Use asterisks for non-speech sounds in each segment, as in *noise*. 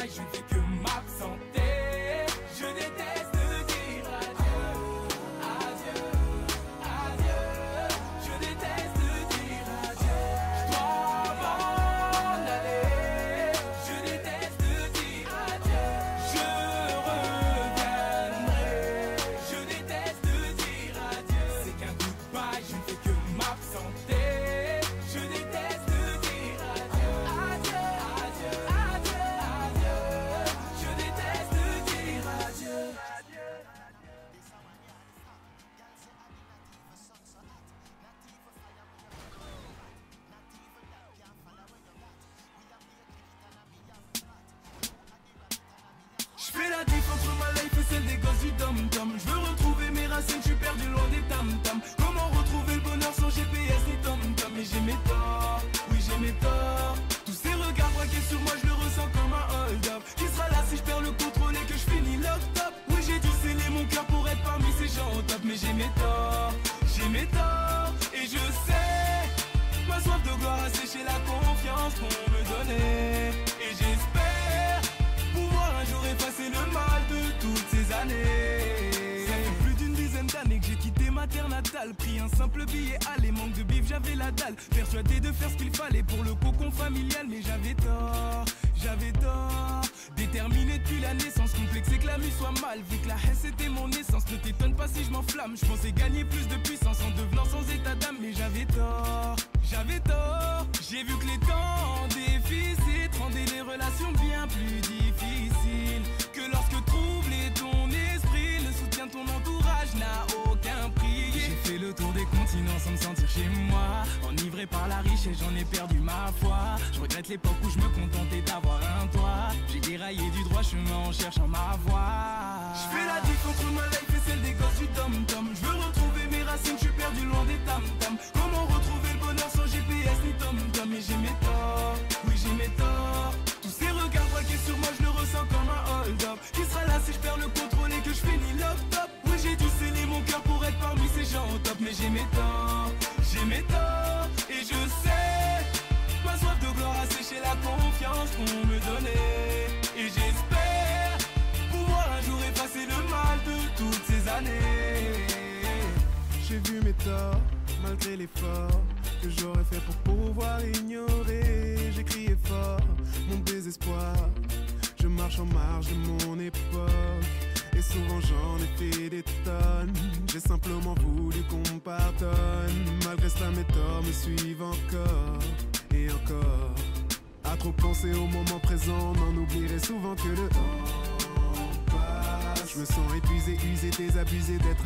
image, une vécu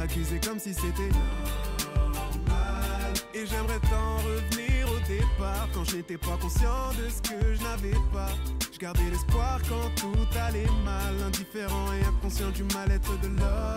accusé comme si c'était normal. Et j'aimerais tant revenir au départ quand j'étais pas conscient de ce que je n'avais pas. Je gardais l'espoir quand tout allait mal, indifférent et inconscient du mal-être de l'homme.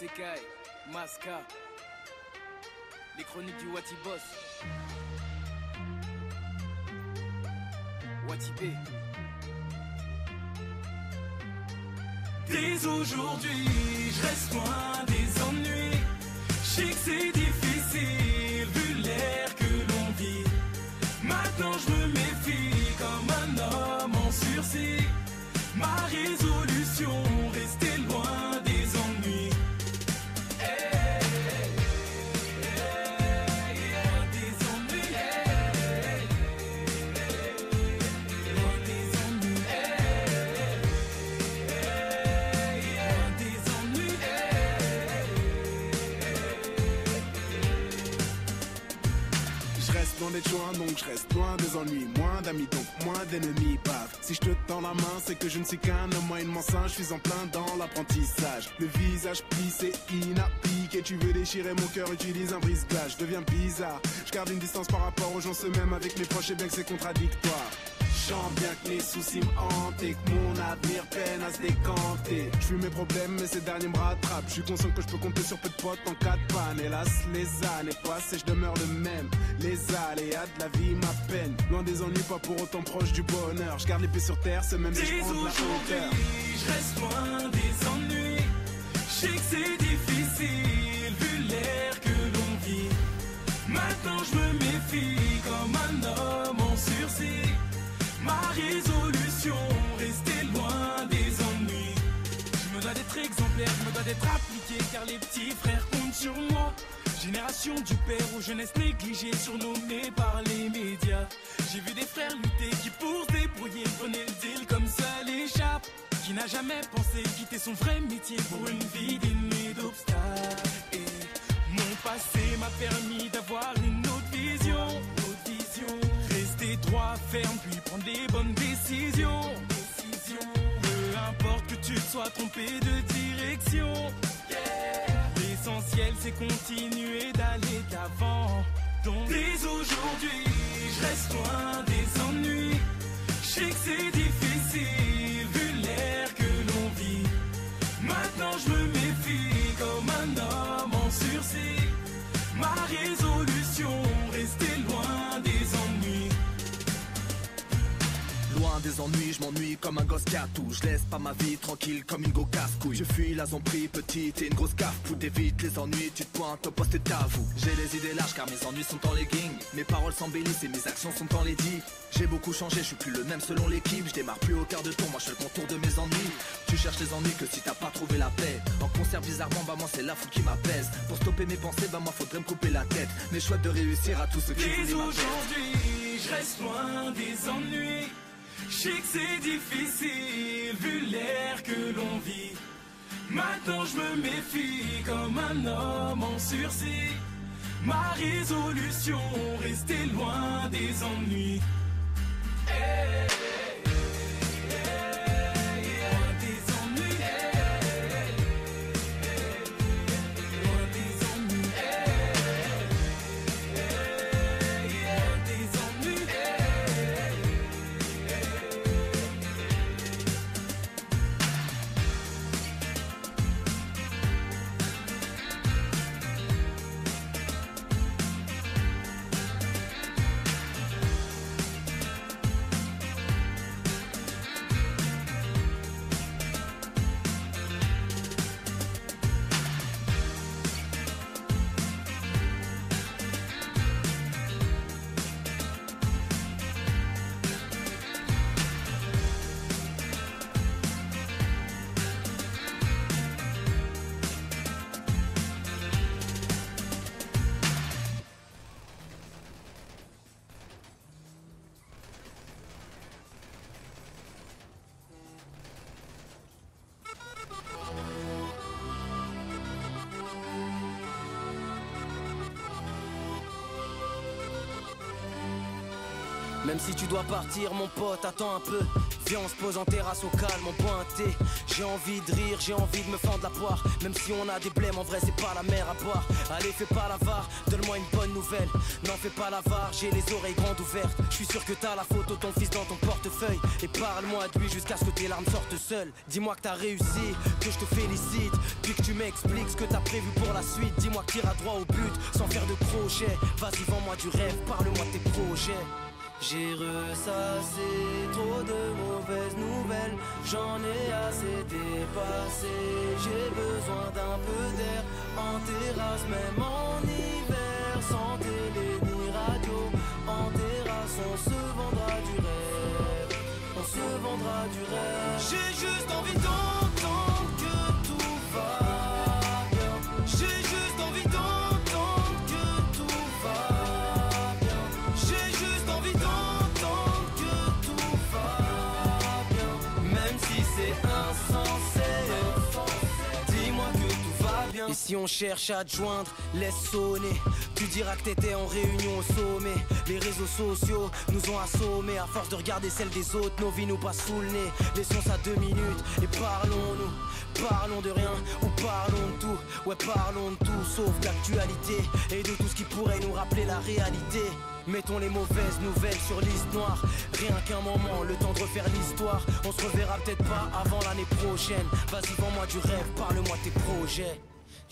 De Shinsekai, Maska. Les chroniques du Wati Boss. Wati B. Dès aujourd'hui, je reste loin des ennuis. Je que c'est difficile vu l'air que l'on vit. Maintenant je me méfie comme un homme en sursis. Ma résolution, donc je reste loin des ennuis. Moins d'amis, donc moins d'ennemis. Paf. Si je te tends la main, c'est que je ne suis qu'un homme moyennement sain. Je suis en plein dans l'apprentissage. Le visage plissé, inappliqué. Tu veux déchirer mon cœur, utilise un brise-glace. Je deviens bizarre. Je garde une distance par rapport aux gens, ceux même avec mes proches, et bien que c'est contradictoire. Sens bien que mes soucis me hantent et que mon avenir peine à se décanter. Je mes problèmes, mais ces derniers me rattrapent. Je suis conscient que je peux compter sur peu de potes en cas de panne. Hélas, les années passent et je demeure le même. Les aléas de la vie m'appellent. Loin des ennuis, pas pour autant proche du bonheur. Je garde les pieds sur terre, c'est même si je prends de la hauteur. je reste loin des ennuis. Je sais que c'est difficile vu l'air que l'on vit. Maintenant je me méfie d'être appliqué car les petits frères comptent sur moi. Génération du père aux jeunesses négligées, surnommée par les médias. J'ai vu des frères lutter qui pour se débrouiller prenaient le deal comme ça l'échappe. Qui n'a jamais pensé quitter son vrai métier pour une vie dénuée d'obstacles. Et mon passé m'a permis d'avoir une autre vision. Rester droit, ferme, puis prendre les bonnes décisions. Peu importe que tu sois trompé de L'essentiel c'est continuer d'aller d'avant. Donc dès aujourd'hui, je reste loin des ennuis. Je sais que c'est difficile vu l'air que l'on vit. Maintenant je me méfie comme un homme en sursis. Ma résolution, Loin des ennuis, je m'ennuie comme un gosse tout. Je laisse pas ma vie tranquille comme une go casse-couille. Je fuis la zombie petite et une grosse caffe. Pour t'éviter les ennuis, tu te pointes au poste et t'avoues. J'ai les idées larges car mes ennuis sont en legging. Mes paroles s'embellissent et mes actions sont en lady. J'ai beaucoup changé, je suis plus le même selon l'équipe. Je démarre plus au quart de tour, moi je fais le contour de mes ennuis. Tu cherches les ennuis que si t'as pas trouvé la paix. En concert bizarrement, bah moi c'est la foule qui m'apaise. Pour stopper mes pensées, bah moi faudrait me couper la tête. Mais chouette de réussir à tous ceux qui aujourd'hui, je reste loin des ennuis. Je sais c'est difficile vu l'air que l'on vit. Maintenant je me méfie comme un homme en sursis. Ma résolution, rester loin des ennuis. Hey, partir, mon pote, attends un peu. Viens, on se pose en terrasse au calme, on boit un thé. J'ai envie de rire, j'ai envie de me fendre la poire. Même si on a des blêmes, en vrai, c'est pas la mer à boire. Allez, fais pas l'avare, donne-moi une bonne nouvelle. N'en fais pas l'avare, j'ai les oreilles grandes ouvertes. Je suis sûr que t'as la photo de ton fils dans ton portefeuille. Et parle-moi de lui jusqu'à ce que tes larmes sortent seules. Dis-moi que t'as réussi, que je te félicite. Puis que tu m'expliques ce que t'as prévu pour la suite. Dis-moi que t'iras droit au but, sans faire de crochet. Vas-y, vends-moi du rêve, parle-moi de tes projets. J'ai ressassé trop de mauvaises nouvelles, j'en ai assez dépassé. J'ai besoin d'un peu d'air en terrasse, même en hiver, sans télé ni radio. En terrasse, on se vendra du rêve, on se vendra du rêve. J'ai juste envie d'entendre si on cherche à te joindre, laisse sonner. Tu diras que t'étais en réunion au sommet. Les réseaux sociaux nous ont assommés. À force de regarder celles des autres, nos vies nous passent sous le nez. Laissons ça deux minutes et parlons-nous. Parlons de rien ou parlons de tout. Ouais, parlons de tout sauf d'actualité et de tout ce qui pourrait nous rappeler la réalité. Mettons les mauvaises nouvelles sur liste noire. Rien qu'un moment, le temps de refaire l'histoire. On se reverra peut-être pas avant l'année prochaine. Vas-y, vends-moi du rêve, parle-moi tes projets.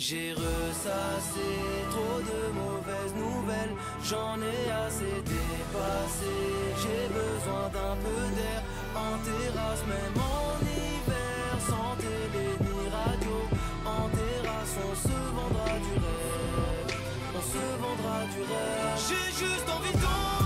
J'ai ressassé trop de mauvaises nouvelles, j'en ai assez dépassé. J'ai besoin d'un peu d'air en terrasse, même en hiver, sans télé ni radio. En terrasse, on se vendra du rêve, on se vendra du rêve. J'ai juste envie d'entendre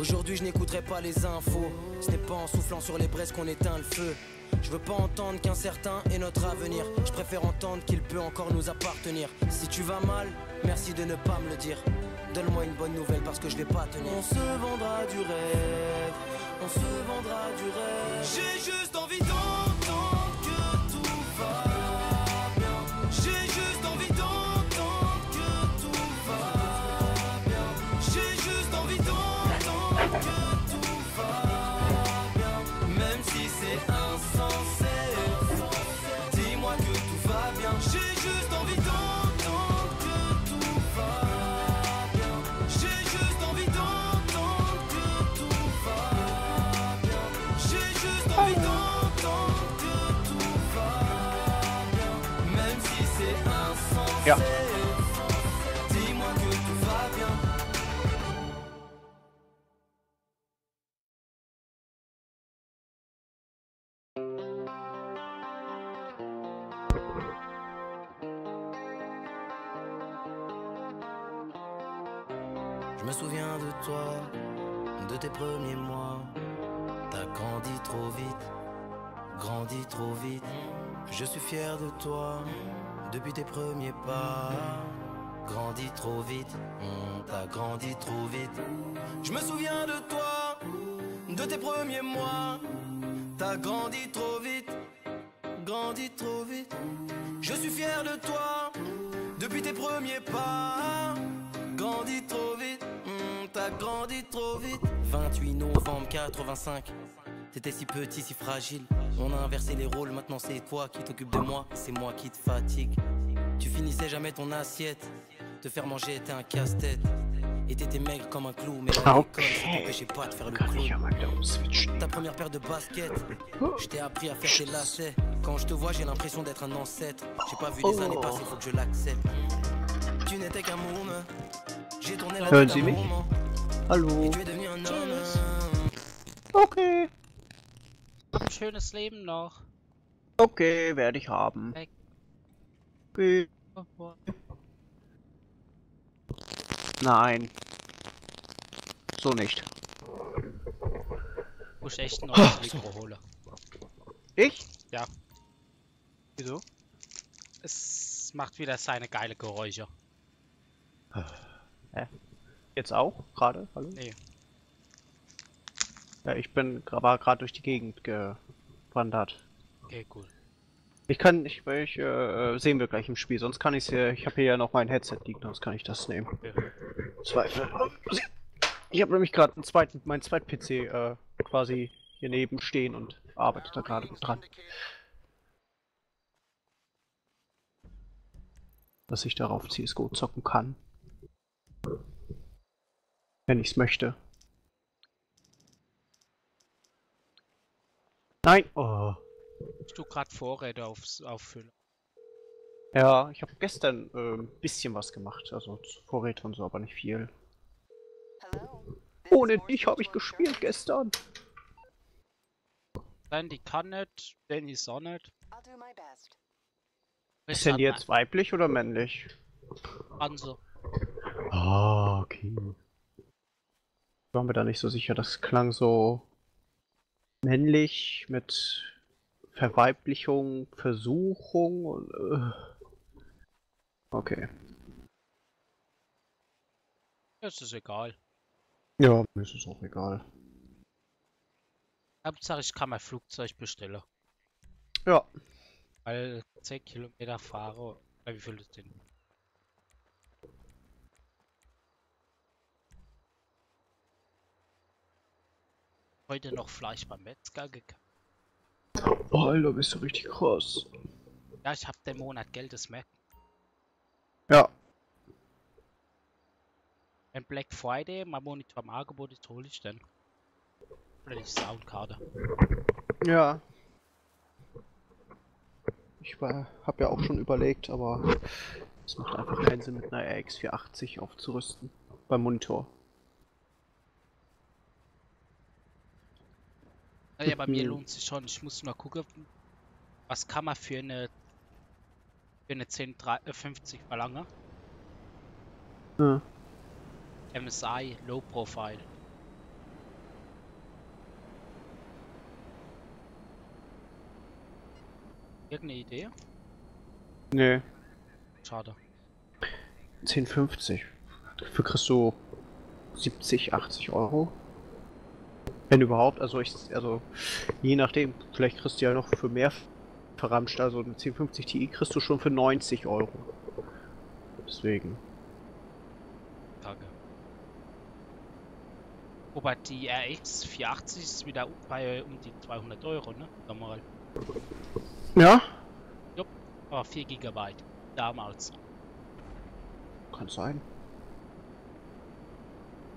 Aujourd'hui je n'écouterai pas les infos. Ce n'est pas en soufflant sur les braises qu'on éteint le feu. Je veux pas entendre qu'un certain est notre avenir. Je préfère entendre qu'il peut encore nous appartenir. Si tu vas mal, merci de ne pas me le dire. Donne-moi une bonne nouvelle parce que je vais pas tenir. On se vendra du rêve. On se vendra du rêve. J'ai juste envie 85. T'étais si petit, si fragile. On a inversé les rôles, maintenant c'est toi qui t'occupe de moi, c'est moi qui te fatigue. Tu finissais jamais ton assiette. Te faire manger était un casse-tête. Et t'étais maigre comme un clou, mais Ah, à ok. l'école, ça t'empêchait pas de faire le clown. Ta première paire de baskets, je t'ai appris à faire tes lacets. Quand je te vois, j'ai l'impression d'être un ancêtre. J'ai pas vu les années Oh. passer, faut que je l'accepte. Tu n'étais qu'un môme, j'ai tourné la Hören tête à un. Et tu es devenu homme. Okay. Ein schönes Leben noch. Okay, werde ich haben. Weg. Okay. Nein. So nicht. Muss ich echt ein neues Mikro holen. Ich? Ja. Wieso? Es macht wieder seine geile Geräusche. Jetzt auch? Gerade? Hallo? Nee. Ja, ich bin war gerade durch die Gegend gewandert. Okay, cool. Ich kann, ich, ich äh, sehen wir gleich im Spiel, sonst kann ich hier, ich habe hier ja noch mein Headset liegen, sonst kann ich das nehmen. Ja. Zweifel. Ich habe nämlich gerade einen zweiten, mein zweit PC äh, quasi hier neben stehen und arbeite da gerade dran. Dass ich darauf CSGO zocken kann. Wenn ich es möchte. Nein! Oh. Ich tu grad Vorräte aufs, auffüllen. Ja, ich habe gestern äh, ein bisschen was gemacht, also Vorräte und so, aber nicht viel. Ohne dich habe ich gespielt gestern. Dann die kann nicht, Danny ist auch nicht. I'll do my best. Ist denn die jetzt weiblich oder männlich? Hanse. Ah, okay. Ich war mir da nicht so sicher, das klang so männlich mit Verweiblichung, Versuchung und. Äh. Okay. Das ist egal. Ja, mir ist es auch egal. Hauptsache ich kann mein Flugzeug bestellen. Ja, Weil 10 Kilometer fahre, wie viel das denn? Heute noch Fleisch beim Metzger gekauft. oh, Alter, bist du richtig krass. Ja, ich hab den Monat Geld, das merkt. Ja, Wenn Black Friday mein Monitor im Angebot ist, hole ich den. Oder die Soundkarte. ja. Ich war, hab ja auch schon überlegt, aber es macht einfach keinen Sinn, mit einer RX 480 aufzurüsten. Beim Monitor. Ja, ja, bei mir Mhm. lohnt sich schon. Ich muss nur gucken, was kann man für eine für eine 1050 verlangen. Ja. MSI Low Profile. Irgendeine Idee? Nee, Schade. 1050. Dafür kriegst du 70, 80 Euro. Wenn überhaupt, also ich, also je nachdem, vielleicht kriegst du ja noch für mehr verramscht, also eine 1050 Ti kriegst du schon für 90 Euro. Deswegen. Kacke. Wobei die RX 480 ist wieder bei um die 200 Euro, ne? Normal. Ja? Aber 4 GB. Damals. Kann sein.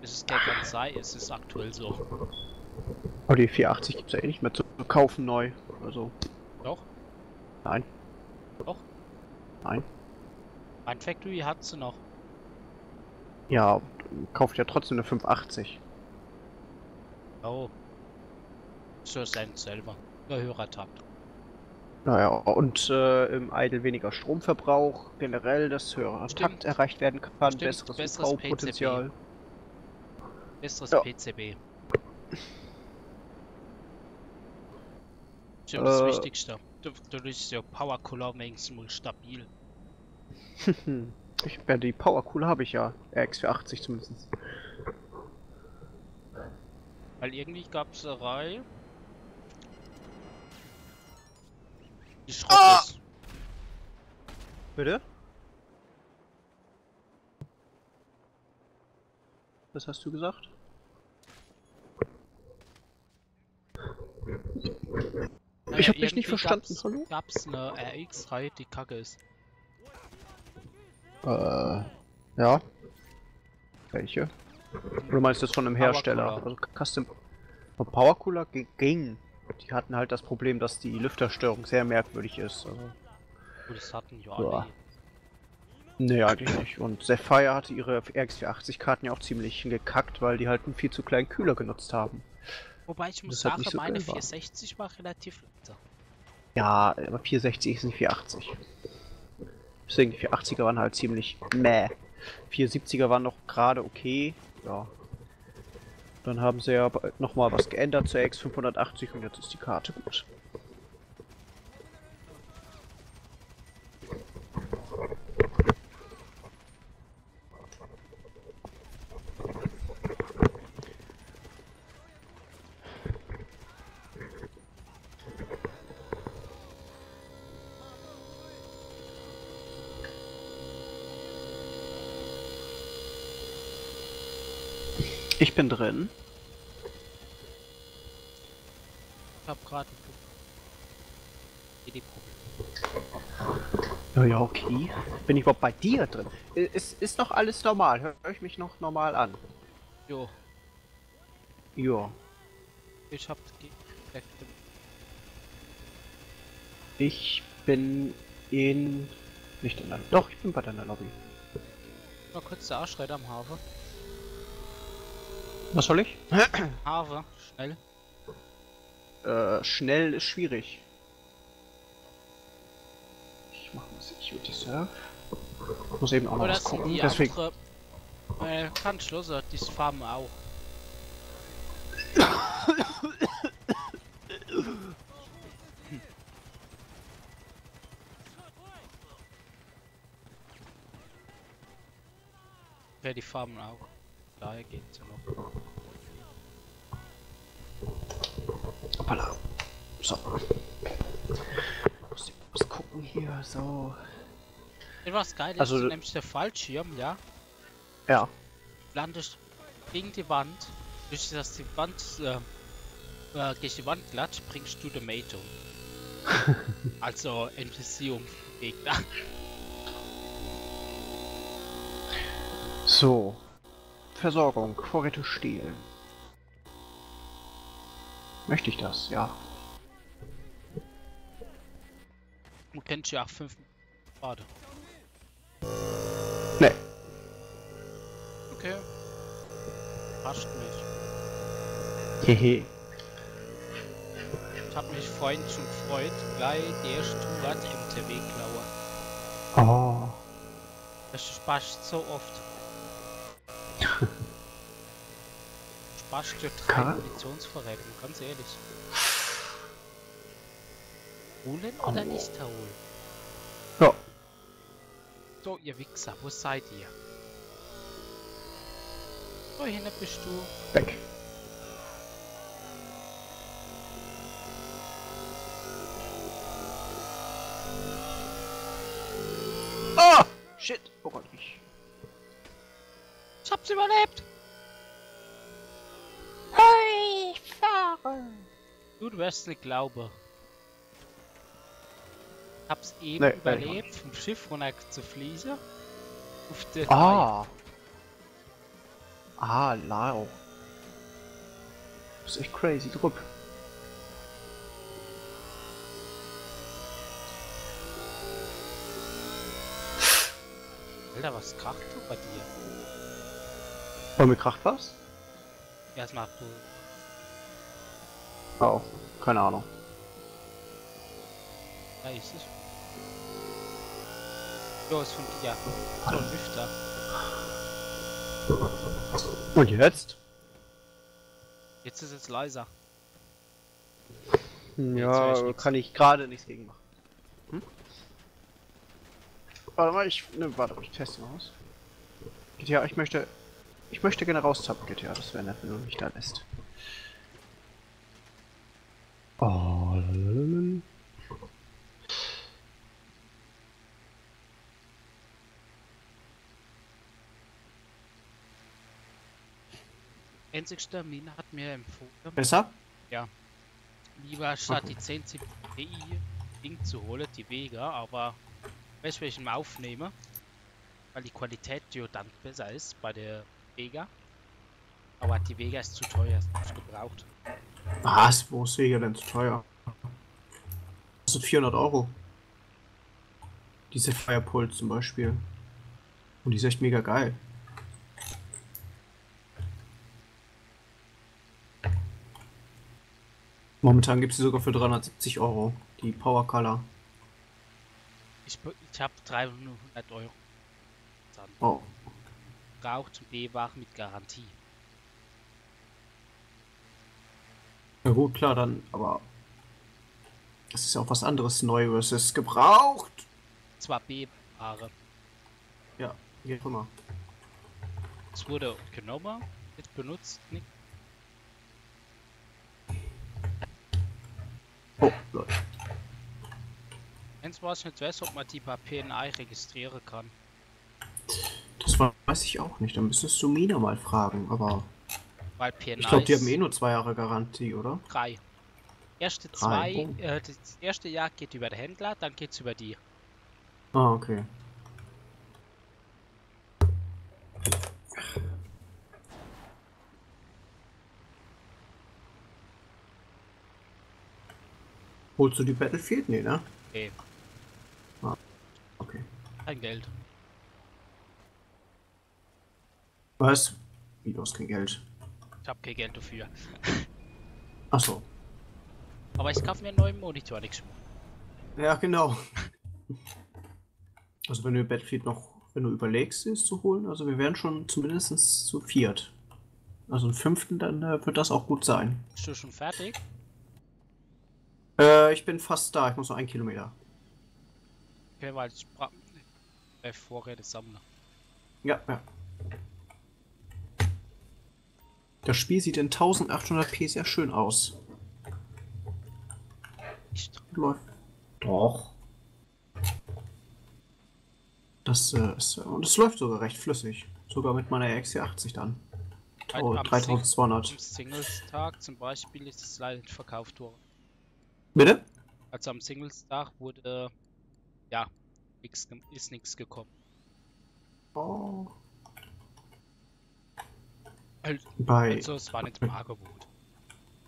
Es Geld dann sei, ist es aktuell so. Aber die 480 gibt's ja eh nicht mehr zu kaufen neu. Also, Doch? nein. Doch? Nein. Mein Factory hat sie noch. Ja, kauft ja trotzdem eine 580. Oh. So sein selber. Der Hörer tappt. Naja, und äh, im Idle weniger Stromverbrauch, generell, dass höherer. Takt erreicht werden kann, Stimmt, besseres, besseres UV-Potenzial. Besseres Ja. PCB. Das Äh. Wichtigste. Du, du bist ja Power Cooler wenigstens stabil. *laughs* Ich, ja, die Power Cooler habe ich ja. RX480 zumindest. Weil irgendwie gab es eine Reihe. Die Schrott Ah! ist. Bitte? Was hast du gesagt? Ich hab dich nicht verstanden, hallo? Gab es eine RX-Reihe, die kacke ist. Äh, ja. Welche? Oder meinst du das von einem Power Hersteller? Cooler. Also Custom. Von Power Cooler ging. Die hatten halt das Problem, dass die Lüftersteuerung sehr merkwürdig ist. Also, das hatten ja Ja. alle. nee, eigentlich nicht. Und Sapphire hatte ihre RX480-Karten ja auch ziemlich gekackt, weil die halt einen viel zu kleinen Kühler genutzt haben. Wobei ich muss sagen, so meine geil war. 460 war relativ leise. Ja, aber 460 ist nicht 480. Deswegen die 480er waren halt ziemlich meh. 470er waren noch gerade okay. Ja. Dann haben sie ja nochmal was geändert zur X580 und jetzt ist die Karte gut. Ich bin drin. Ich hab gerade ein Problem. Ja, ja, okay. Bin ich überhaupt bei dir drin? Es ist noch alles normal. Hör ich mich noch normal an? Jo, Ja. ich hab die Ich bin in... Nicht in der... Doch, ich bin bei deiner Lobby. Mal kurz der Arschreiter am Hafen. Was soll ich? *clears throat* Hafen, schnell. Äh, schnell ist schwierig. Ich mache mal Security Surf. Muss eben auch noch Oder was sind gucken. die Deswegen... andere... Äh, kann Schlosser, die Farben auch. *coughs* Ja, die Farben auch. Daher geht's ja noch. Hoppala. So. Muss ich was gucken hier, so. Etwas geil ist Also- nämlich der Fallschirm, ja. Ja. landest gegen die Wand, durch das die Wand äh, äh, gegen die Wand glatt, bringst du den Mate um. *laughs* also NPC um Gegner. So. Versorgung. Vorräte stehlen. Möchte ich das? Ja. Du kennst ja auch fünf Grade. Ne. Okay. Passt mich. Hehe. Ich hab mich vorhin schon gefreut, erste Tour hat MTW klaue. Oh. Das spaßt so oft. Spaßt durch drei Ka- Munitionsvorräte, ganz ehrlich. Holen oder nicht holen? Ja. So, ihr Wichser, wo seid ihr? So, hinten bist du. Weg. Nicht glauben. Hab's eben Nee, überlebt, vom Schiff runter zu fließen. Auf der Ah! Ah, lau. Das ist echt crazy drück. Alter, was kracht du bei dir? Bei mir kracht was? Erstmal du. Oh, keine Ahnung. Da ist es. Ist von dir. So ein Lüfter. Und jetzt? Jetzt ist es leiser. Hm, ich Ja, nix. kann ich gerade nichts gegen machen. Hm? Warte mal, ich. Ne, warte, ich teste mal aus. GTA, ich möchte. Ich möchte gerne rauszappen, GTA, das wäre nett, wenn du mich da lässt. Oh, lalalala. Einzigster Mine hat mir empfohlen, Besser? lieber statt die 10 Ti Ding zu holen, die Vega, aber weißt du, welchen aufnehme? Weil die Qualität ja dann besser ist bei der Vega. Aber die Vega ist zu teuer, ist nicht gebraucht. Was? Wo ist Vega denn zu teuer? Kostet 400 Euro. Diese Firepult zum Beispiel. Und die ist echt mega geil. Momentan gibt es sie sogar für 370 Euro. Die Power Color. Ich, ich habe 300 Euro. Dann Oh. braucht B-Ware mit Garantie. Na gut, klar, dann, aber. Das ist ja auch was anderes neu versus gebraucht. Zwar B-Ware. Ja, wie auch immer. Es wurde genommen, jetzt benutzt nicht. Oh, Leute. Eins was ich nicht weiß, ob man die bei PNI registrieren kann. Das weiß ich auch nicht. Dann müsstest du Mina mal fragen, aber. Weil Pier Ich glaube, die haben eh nur zwei Jahre Garantie, oder? drei. Erste Drei, zwei, oh. äh, das erste Jahr geht über den Händler, dann geht's über die. Ah, okay. Holst du die Battlefield? Nee, ne? Nee. Ah, okay. Kein Geld. Was? Wie, du hast kein Geld? Ich habe kein Geld dafür. Achso. Aber ich kaufe mir einen neuen Monitor, nix. Ja, genau. *laughs* Also wenn du Battlefield noch, wenn du überlegst, es zu holen, also wir wären schon zumindest zu viert. Also einen fünften, dann äh, wird das auch gut sein. Bist du schon fertig? Äh, ich bin fast da, ich muss noch einen Kilometer. Okay, weil ich äh, Vorräte sammle. Ja, ja. Das Spiel sieht in 1800p sehr schön aus. Läuft. Doch. Das, äh, ist, und es läuft sogar recht flüssig. Sogar mit meiner XC80 dann. Am- am 3200. Am Singles-Tag zum Beispiel ist es leider nicht verkauft worden. Bitte? Also am Singles-Tag wurde, ja, nix, ist nichts gekommen. Oh. Halt, Bei. Also es war nicht im Angebot.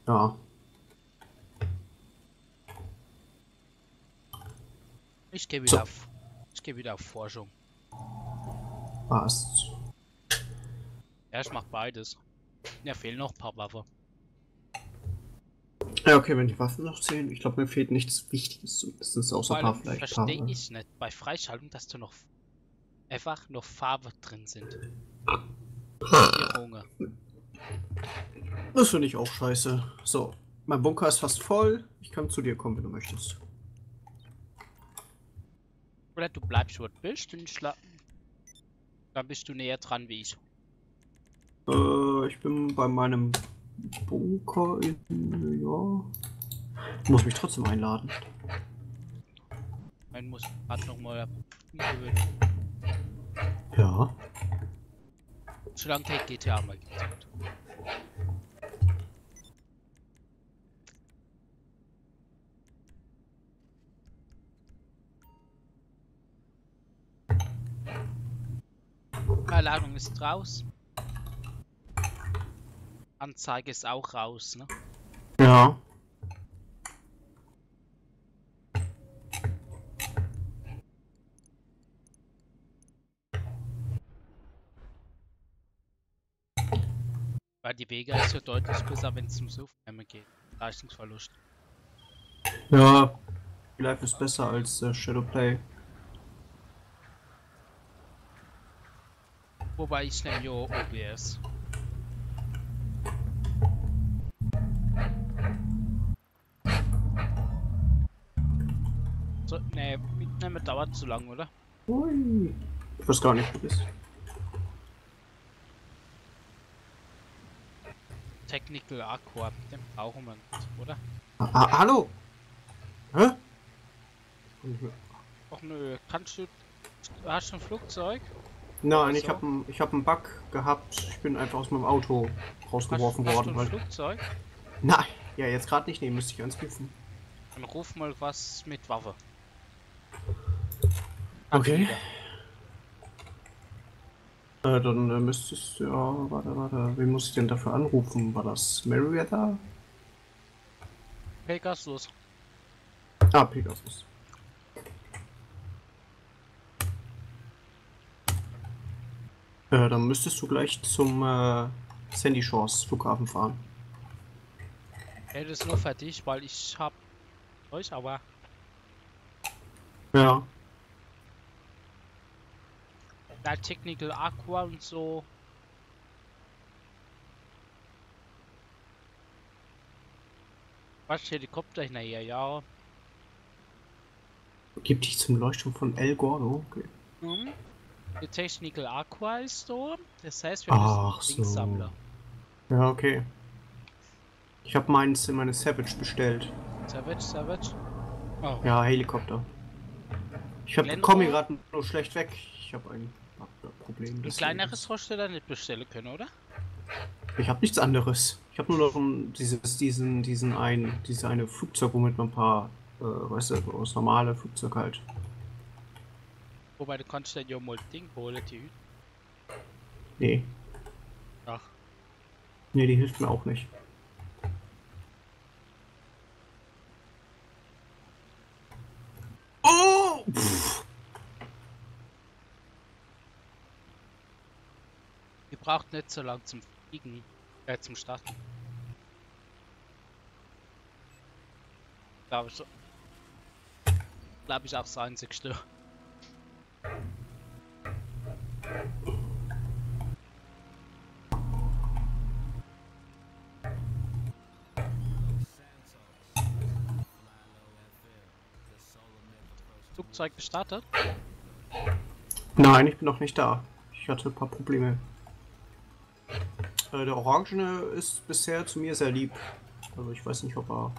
Ja. Ich gehe So. wieder auf, ich gehe wieder auf Forschung. Was? Ja, ich mach beides. Ja, fehlen noch ein paar Waffen. Ja, okay, wenn die Waffen noch zählen. Ich glaube, mir fehlt nichts Wichtiges zumindest. Außer ein paar vielleicht. verstehe ich nicht bei Freischaltung, dass da noch einfach noch Farbe drin sind. Junge. Das finde ich auch scheiße. So, mein Bunker ist fast voll. Ich kann zu dir kommen, wenn du möchtest. Oder du bleibst, wo du bist und dann bist du näher dran wie ich. Äh, ich bin bei meinem Bunker in. Ja. Ich muss mich trotzdem einladen. Man muss gerade nochmal. Ja. Solange der GTA mal gezockt. Ladung ist raus. Anzeige ist auch raus, ne? Ja. Weil die Vega ist ja deutlich besser, wenn es ums Aufnehmen geht. Leistungsverlust. Ja. Life ist besser als äh, Shadowplay. Wobei ich nehme ja OBS. So, ne, mitnehmen dauert zu lang, oder? Ui. Ich weiß gar nicht, wo du bist. Technical Aqua, den brauchen wir nicht, oder? Ah, ah, hallo? Hä? Och nö, kannst du. Hast du ein Flugzeug? Nein, ich so? habe einen hab einen Bug gehabt. Ich bin einfach aus meinem Auto rausgeworfen hast, worden. Hast du ein Weil... Flugzeug? Nein, ja, jetzt gerade nicht nehmen, müsste ich anrufen. Dann ruf mal was mit Waffe. Okay. Äh, dann äh, müsstest du, ja, warte, warte, wen muss ich denn dafür anrufen? War das Meriwether? Pegasus. Ah, Pegasus. Äh, dann müsstest du gleich zum äh, Sandy Shores Flughafen fahren. Hey, das ist nur für dich, weil ich hab euch, aber Ja. Da Technical Aqua und so. Was Helikopter hinterher, ja. Gib dich zum Leuchtturm von El Gordo. Okay. Mhm. Die Technical Aqua ist so. Das heißt, wir Ach müssen so. Sammeln. Ja, okay. Ich habe meins in meine Savage bestellt. Savage, Savage. Oh, Ja, Helikopter. Ich hab, komme hier gerade nur schlecht weg. Ich habe ein Problem. ein kleineres du da nicht bestellen können, oder? Ich habe nichts anderes. Ich habe nur noch ein, dieses, diesen, diesen ein, diese eine Flugzeug, womit man ein paar, äh, weißt du, das normale Flugzeug halt. Wobei du kannst dann ja mal Ding holen, die Hüte. Nee. Ach. Nee, die hilft mir auch nicht. Oh! Pff. Ihr braucht nicht so lang zum Fliegen, äh, zum Starten. Glaube ich so. Glaube ich auch das einzigste. Flugzeug gestartet? Nein, ich bin noch nicht da. Ich hatte ein paar Probleme. Äh, der Orangene ist bisher zu mir sehr lieb. Also ich weiß nicht, ob er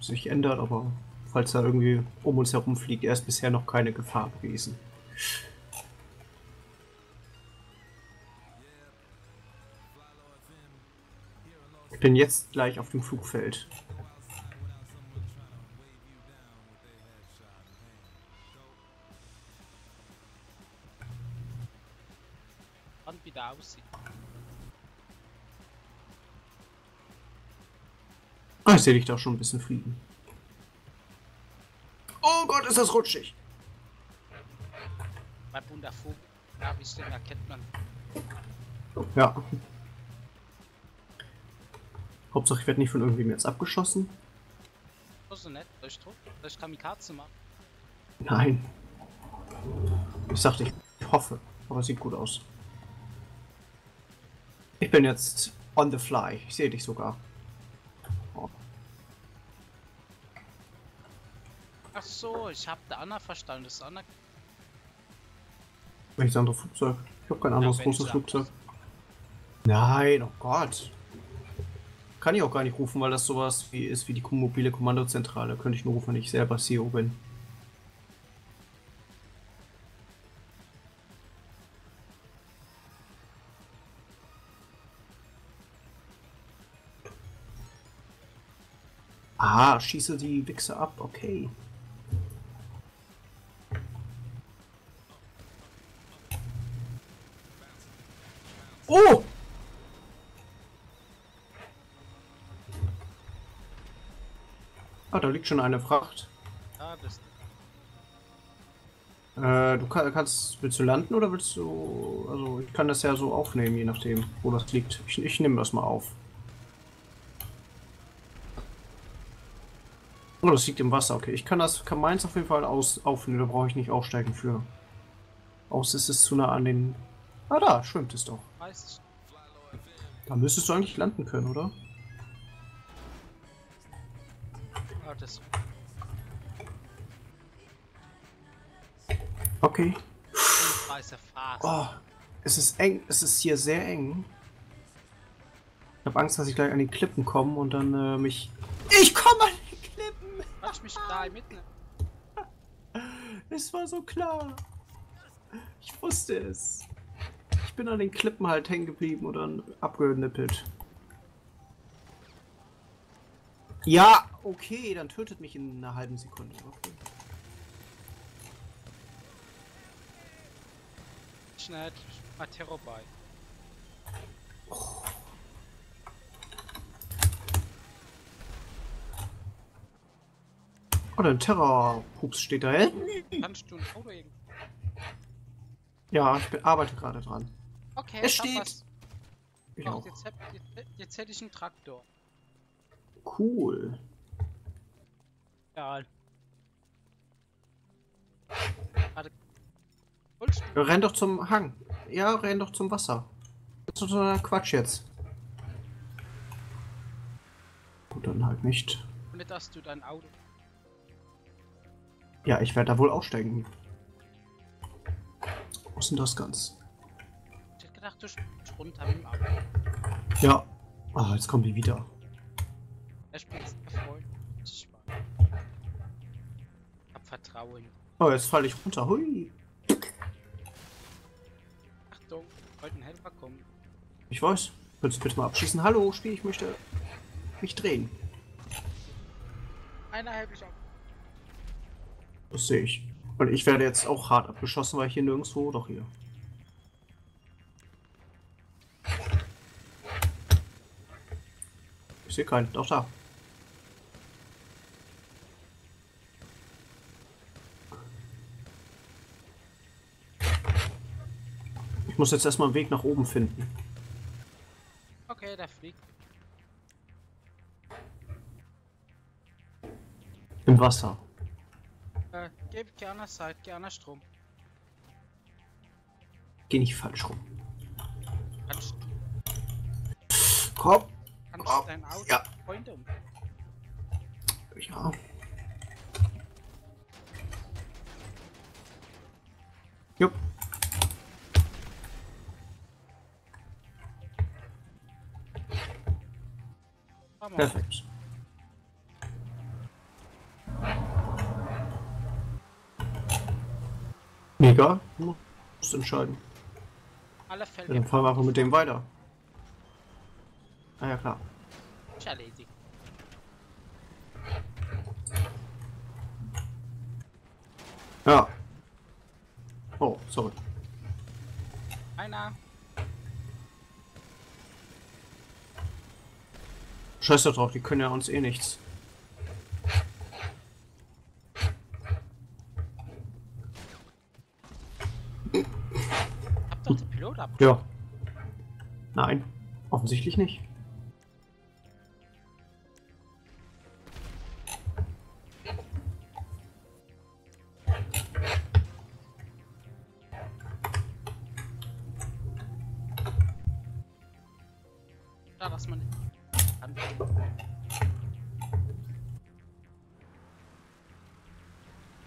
sich ändert, aber falls er irgendwie um uns herum fliegt, er ist bisher noch keine Gefahr gewesen. Ich bin jetzt gleich auf dem Flugfeld. Wieder aussieht. Ich sehe dich da schon ein bisschen fliegen. Oh Gott, ist das rutschig. Bei Bundafug, ja, wie es den erkennt man. Ja. Hauptsache, ich werde nicht von irgendwem jetzt abgeschossen. So nett, Durchdruck. Soll ich Kamikaze machen? Nein. Ich sagte, ich hoffe, aber sieht gut aus. Ich bin jetzt on the fly. Ich sehe dich sogar. Ach so, ich hab der Anna verstanden. Das ist Anna. Welches andere Flugzeug? Ich habe kein anderes großes Flugzeug. Nein, oh Gott. Kann ich auch gar nicht rufen, weil das sowas wie ist wie die mobile Kommandozentrale. Könnte ich nur rufen, wenn ich selber CEO bin. Ah, schieße die Wichse ab, okay. Oh! Ah, da liegt schon eine Fracht. Ja, das. Äh, du kann, kannst, willst du landen oder willst du, also ich kann das ja so aufnehmen, je nachdem, wo das liegt. Ich, ich nehme das mal auf. Oh, das liegt im Wasser, okay. Ich kann das, kann meins auf jeden Fall aus, aufnehmen, da brauche ich nicht aufsteigen für. Aus ist es zu nah an den... Ah, da, schwimmt es doch. Da müsstest du eigentlich landen können, oder? Ah. Okay. Oh, es ist eng, es ist hier sehr eng. Ich habe Angst, dass ich gleich an die Klippen komme und dann äh, mich... Ich komme an die Klippen! Quatsch mich da mitten. *laughs* Es war so klar. Ich wusste es. Ich bin an den Klippen halt hängen geblieben dann abgenippelt. Ja, okay, dann tötet mich in einer halben Sekunde. Okay. Schnell, Terror bei. Oh, ein Terror-Pups steht da hinten. Kannst du ein Auto irgendwie? Ja, ich bin, arbeite gerade dran. Okay, Es steht. Ich Ach, auch. jetzt, hätt, jetzt, jetzt hätte ich einen Traktor. Cool. Ja. Warte. Renn doch zum Hang. Ja, renn doch zum Wasser. Das ist so ein Quatsch jetzt. Gut, dann halt nicht. Ohne dass du dein Auto. Ja, ich werde da wohl aussteigen. Wo ist denn das ganz? Gedacht, du springst runter mit dem Auto. Ja. Ah, jetzt kommen die wieder. Bin jetzt erfreut. Ich hab Vertrauen. Oh, jetzt falle ich runter. Hui. Achtung, heute ein Helfer kommen. Ich weiß. Könntest du bitte mal abschießen? Hallo, Spiel, ich möchte mich drehen. Einer hält mich auf. Das sehe ich. Und ich werde jetzt auch hart abgeschossen, weil ich hier nirgendwo, doch hier. Ich sehe keinen, doch da. Ich muss jetzt erstmal einen Weg nach oben finden. Okay, der fliegt. Im Wasser. Äh, gib gerne Zeit, gerne Strom. Geh nicht falsch rum. Kannst, Komm. kannst Oh, dein Auto ja. Freunde um. Ja. Jupp. Komm. Perfekt. Mega. Du musst entscheiden. Alle Ja, Felder dann fahren wir einfach mit dem weiter. Ah ja, klar. ist erledigt. Ja. Oh, sorry. Einer. Scheiß da drauf, die können ja uns eh nichts. Pilot ab. Ja. Nein, offensichtlich nicht. Da lass man nicht. An-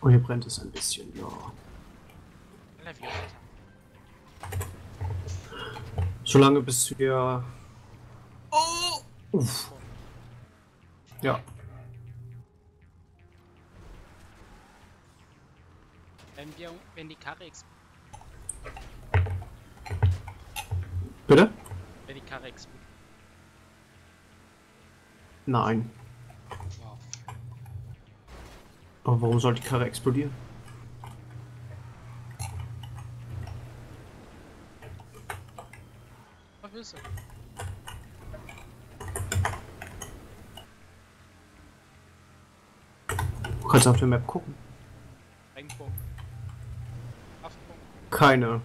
Oh, hier brennt es ein bisschen, ja. Solange bis wir... Oh! Uff. Ja, Wenn wir, wenn die Karre explodiert, bitte? wenn die Karre explodiert. Nein. Wow. Aber warum soll die Karre explodieren? Willst du? Kannst auf der Map gucken. Regenbogen. Haftpunkt. Keine.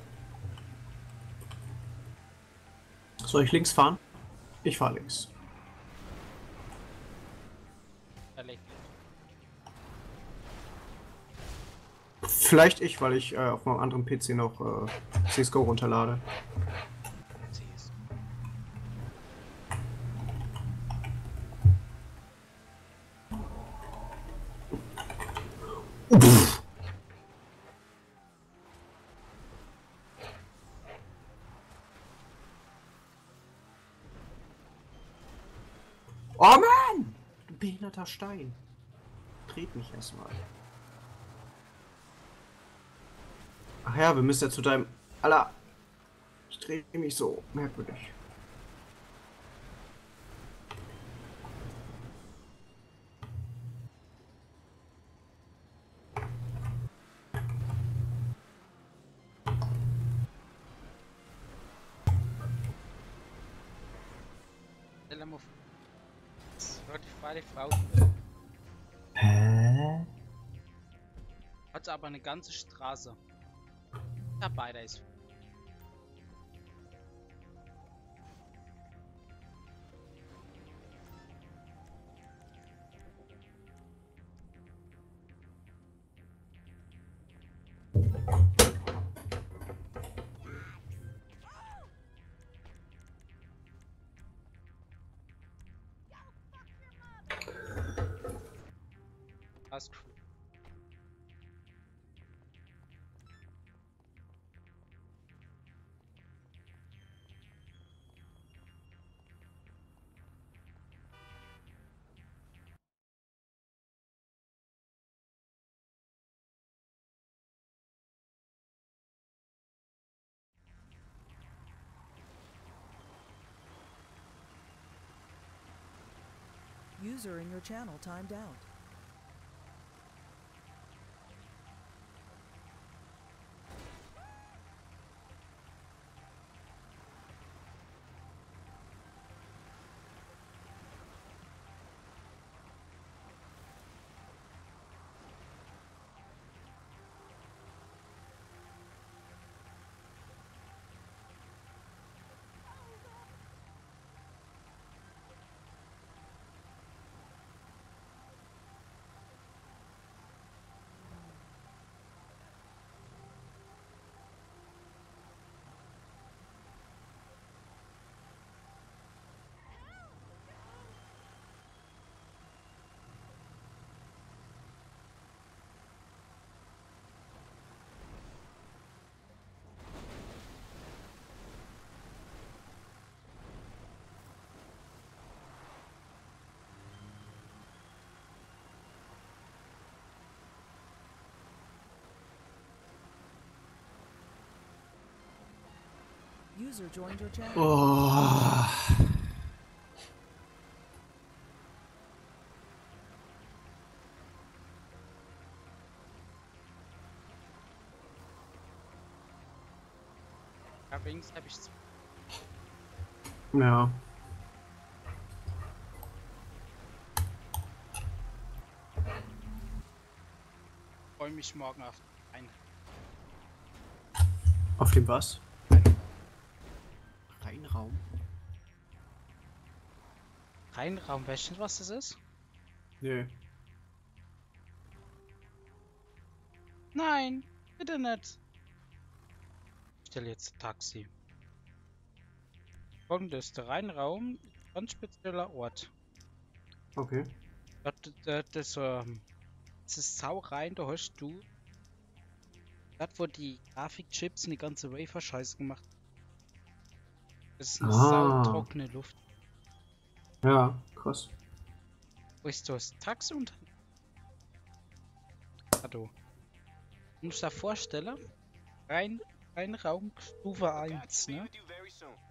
Soll ich links fahren? Ich fahre links. Vielleicht ich, weil ich äh, auf meinem anderen PC noch äh, CSGO runterlade. CS. Oh Mann! Behinderter Stein. Dreht mich erstmal. Ach ja, wir müssen ja zu deinem... Aller... Ich drehe mich so merkwürdig. Eine ganze Straße. Dabei, da ist. User in your channel timed out. Oh. Ja, wenigstens habe ich Ja. freue mich morgen auf ein Auf dem was? Reinraum. Reinraum. Weißt du, was das ist? Nö. Nein, bitte nicht. Ich stelle jetzt Taxi. Folgendes, der Rheinraum, ganz spezieller Ort. Okay. Das, das, das, ähm, das ist sau rein, da hast du. Dort, wo die Grafikchips und die ganze Wafer-Scheiße gemacht Das ist eine Ah. sautrockene Luft. Ja, krass. Wo ist das? Ah, du. Du musst dir vorstellen, rein, rein Raum Stufe 1, ne?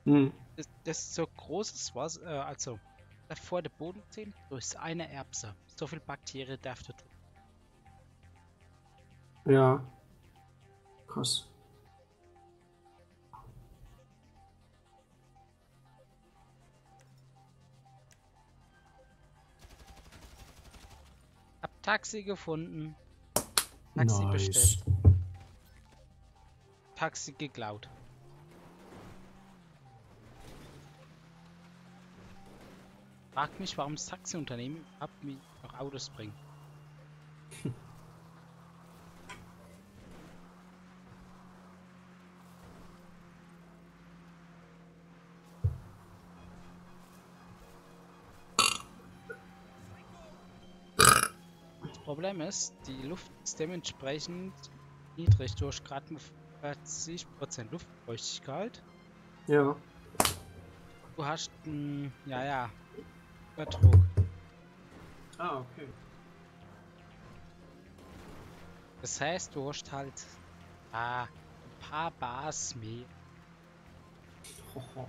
Hm. Das, das ist so großes Wasser, äh, also davor der Boden sehen, da ist eine Erbse. So viel Bakterien darf da tun. Ja. Krass. Taxi gefunden. Taxi nice. bestellt. Taxi geklaut. Frag mich, warum das Taxiunternehmen ab mir noch Autos bringt. Problem ist, die Luft ist dementsprechend niedrig. Du hast gerade mal 40% Luftfeuchtigkeit. Ja. Du hast einen, ja, ja, Überdruck. Ah, okay. Das heißt, du hast halt ah, ein paar Bars mehr. *laughs*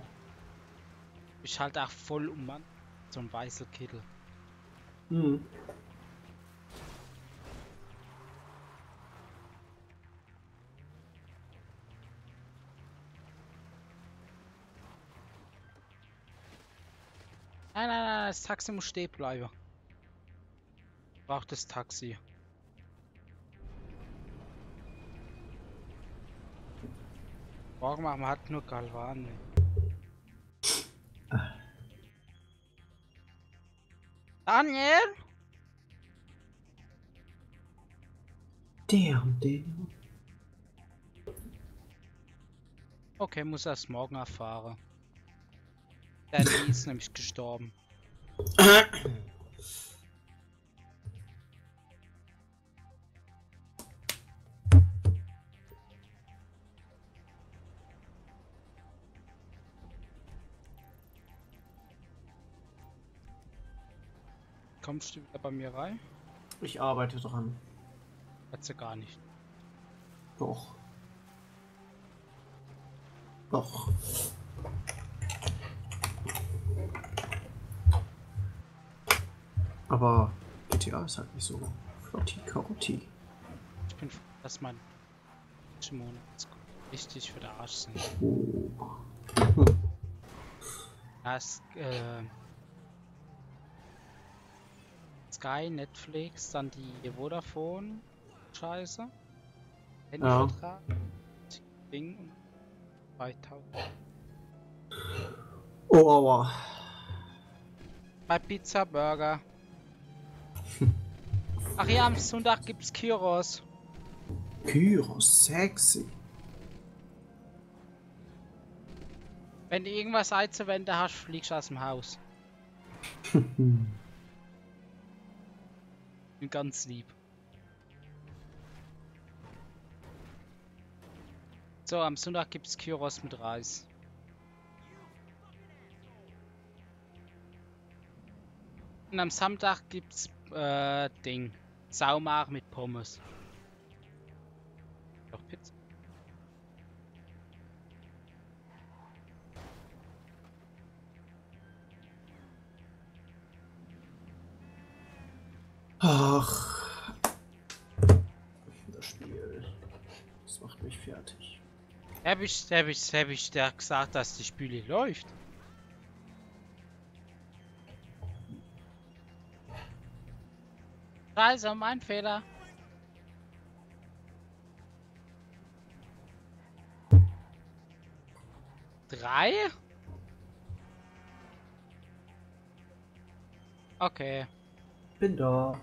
Bist halt auch voll ummannt. So ein weißer Kittel. Hm. Nein, nein, nein, das Taxi muss stehen bleiben. Braucht das Taxi. Morgen machen wir halt nur Galvan. Daniel? Damn, damn. Okay, muss erst morgen erfahren. Danny ist *laughs* nämlich gestorben. Kommst du wieder bei mir rein? Ich arbeite dran. Hat sie gar nicht. Doch. Doch. Aber GTA ist halt nicht so flotti karotti. Ich bin froh, dass mein Monat richtig für den Arsch sind. Oh. Das, äh, Sky, Netflix, dann die Vodafone Scheiße. Handyvertrag. Ding und 2000. Oh, aua. Bei Pizza Burger. Ach ja, am Sonntag gibt's Kyros. Kyros, sexy. Wenn du irgendwas einzuwenden hast, fliegst du aus dem Haus. *laughs* Bin ganz lieb. So, am Sonntag gibt's Kyros mit Reis. Und am Samstag gibt's äh, Ding. Saumar mit Pommes. Doch Pizza. Ach. Das Spiel. Das macht mich fertig. Hab ich, hab ich, hab ich dir gesagt, dass die Spüle läuft? Also, mein Fehler. Drei? Okay. Bin da.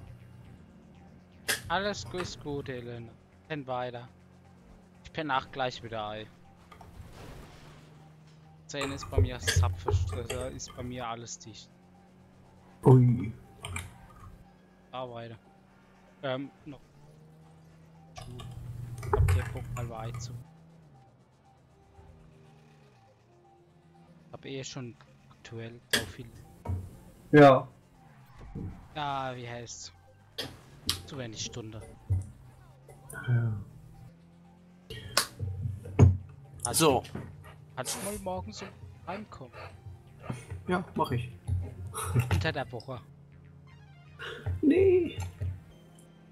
Alles gut, ist gut, Helene. Penn weiter. Ich penne auch gleich wieder ein. 10 ist bei mir zapfisch, also ist bei mir alles dicht. Ui. Arbeite. Ähm, noch. Habt ihr Bock mal weit zu? Hab eh schon aktuell so viel. Ja. Ja, wie heißt's? Zu wenig Stunde. ja. Also, So. Kannst du mal morgen so reinkommen? Ja, mach ich. Unter der Woche. Nee.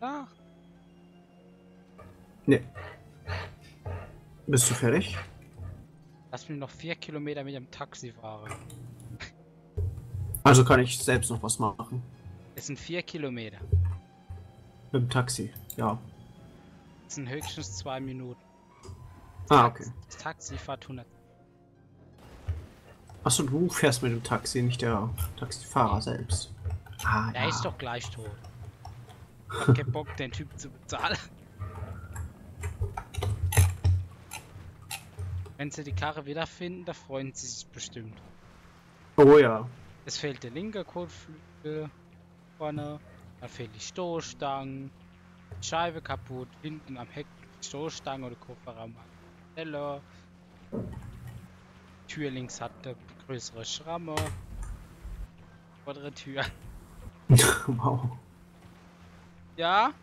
Ja. Nee. Bist du fertig? Lass mich noch vier Kilometer mit dem Taxi fahren. Also kann ich selbst noch was machen. Es sind vier Kilometer. Mit dem Taxi. Ja. Es sind höchstens zwei Minuten. Ah, okay. Das Taxi fährt 100. Achso, du fährst mit dem Taxi, nicht der Taxifahrer selbst. Ah, Der ja. ist doch gleich tot. Ich hab keinen Bock, den Typ zu bezahlen. Wenn sie die Karre wiederfinden, da freuen sie sich bestimmt. Oh ja. Es fehlt der linke Kotflügel vorne, dann fehlt die Stoßstangen, Scheibe kaputt, hinten am Heck Stoßstange oder Kofferraum an der Teller. Tür links hat eine größere Schramme. Vordere Tür. *laughs* wow. Ja?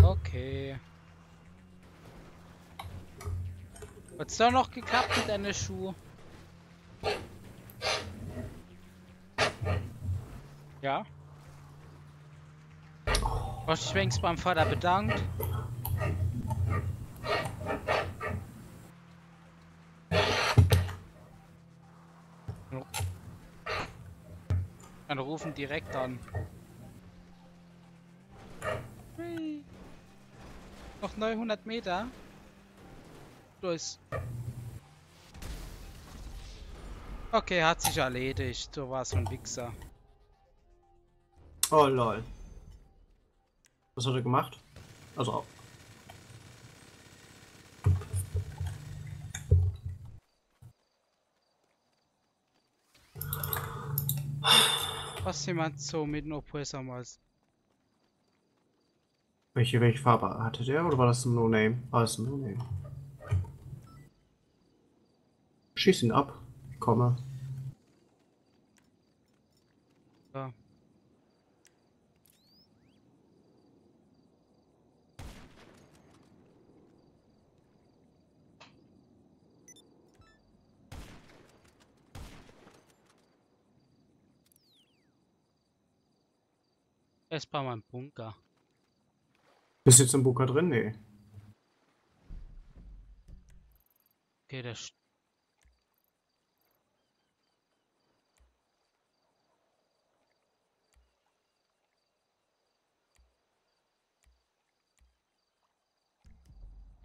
Okay. Hat's doch noch geklappt mit deinen Schuhe? Ja? Hast du dich wenigstens beim Vater bedankt? Rufen direkt an. Hui. Noch 900 Meter. Los. Okay, hat sich erledigt. Du warst ein Wichser. Oh lol. Was hat er gemacht? Also. Was jemand so mit einem Oppressor damals. Welche, welche Farbe hatte der oder war das ein No-Name? War das ein No-Name? Schieß ihn ab. Ich komme. Ja. Er ist bei meinem Bunker. Bist du jetzt im Bunker drin? Nee. Okay,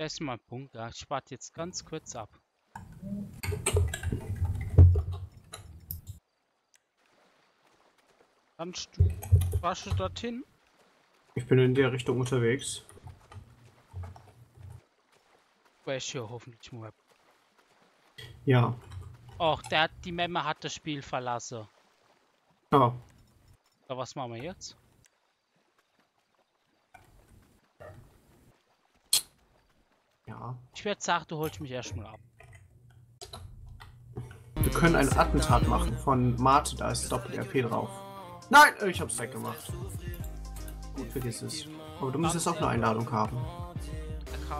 ist mein Bunker. Ich warte jetzt ganz kurz ab. Kannst du, warst du dorthin? Ich bin in der Richtung unterwegs. Ich hier hoffentlich mal. Ja. Och, der hat, die Memme hat das Spiel verlassen. Ah, So, was machen wir jetzt? ja. Ich würde sagen, du holst mich erstmal ab. Wir können ein Attentat machen von Mate, da ist Doppel-RP drauf. Nein, ich hab's weggemacht. Gut, vergiss es. Aber du müsstest auch eine Einladung haben.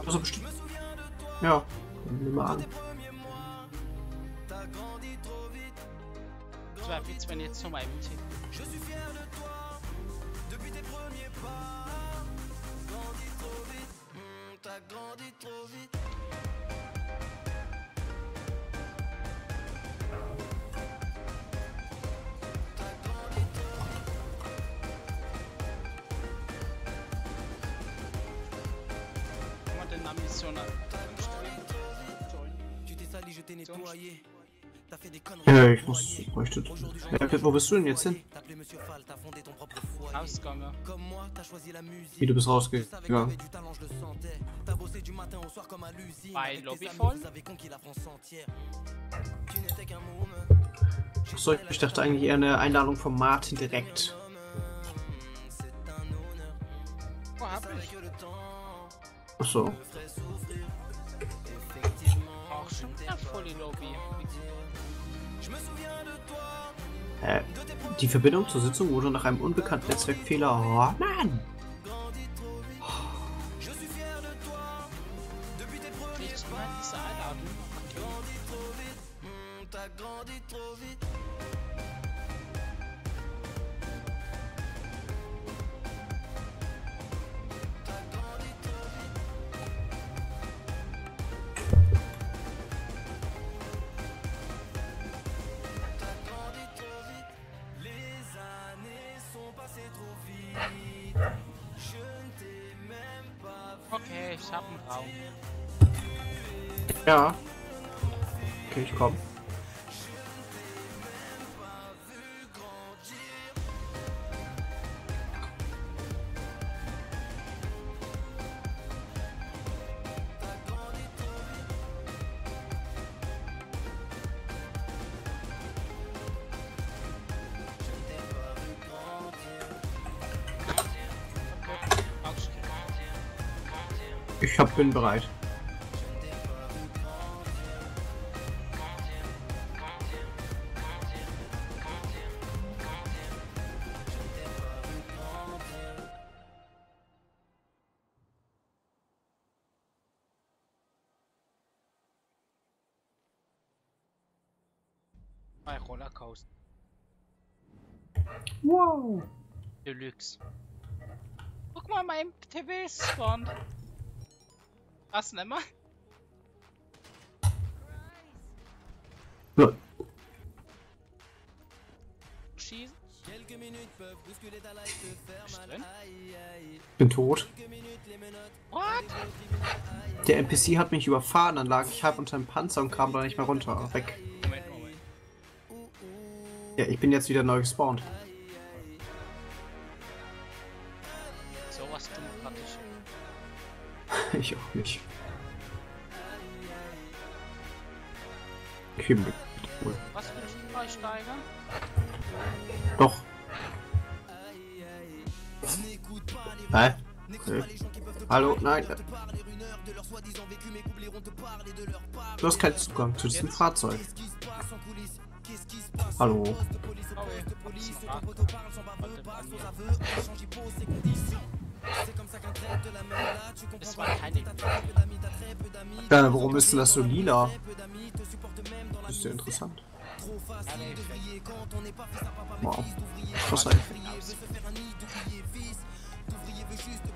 Also bestimmt. Ja, nimm mal an. Es wäre Witz, wenn jetzt nochmal im Team. Kann Ja, ich muss. ich Bräuchte. Ja, wo bist du denn jetzt hin? Musique. Wie du bist rausgegangen. t'avais du talent, je le sentais. T'as bossé du matin au soir comme à l'usine. Bei Lobby voll? Vous avez conquis la France entière. Tu n'étais qu'un môme. So, ich dachte eigentlich eher eine Einladung von Martin direkt. Wo hab ich? Achso. Äh, die Verbindung zur Sitzung wurde nach einem unbekannten Netzwerkfehler. Oh, Mann! Bin bereit. Bei Rollercoaster. Wow. Deluxe. Guck mal, mein TV spawn. Was, nimm mal? Schießen? Aïe. bin tot. What? Der NPC hat mich überfahren, dann lag ich halb unter dem Panzer und kam da nicht mehr runter. Weg. Moment, Moment. Ja, ich bin jetzt wieder neu gespawnt. Ich auch nicht. Okay, wohl. Was willst du Freisteiger? Doch. Hä? Äh, Hallo, nein. Du hast keinen Zugang zu diesem Fahrzeug. Hallo.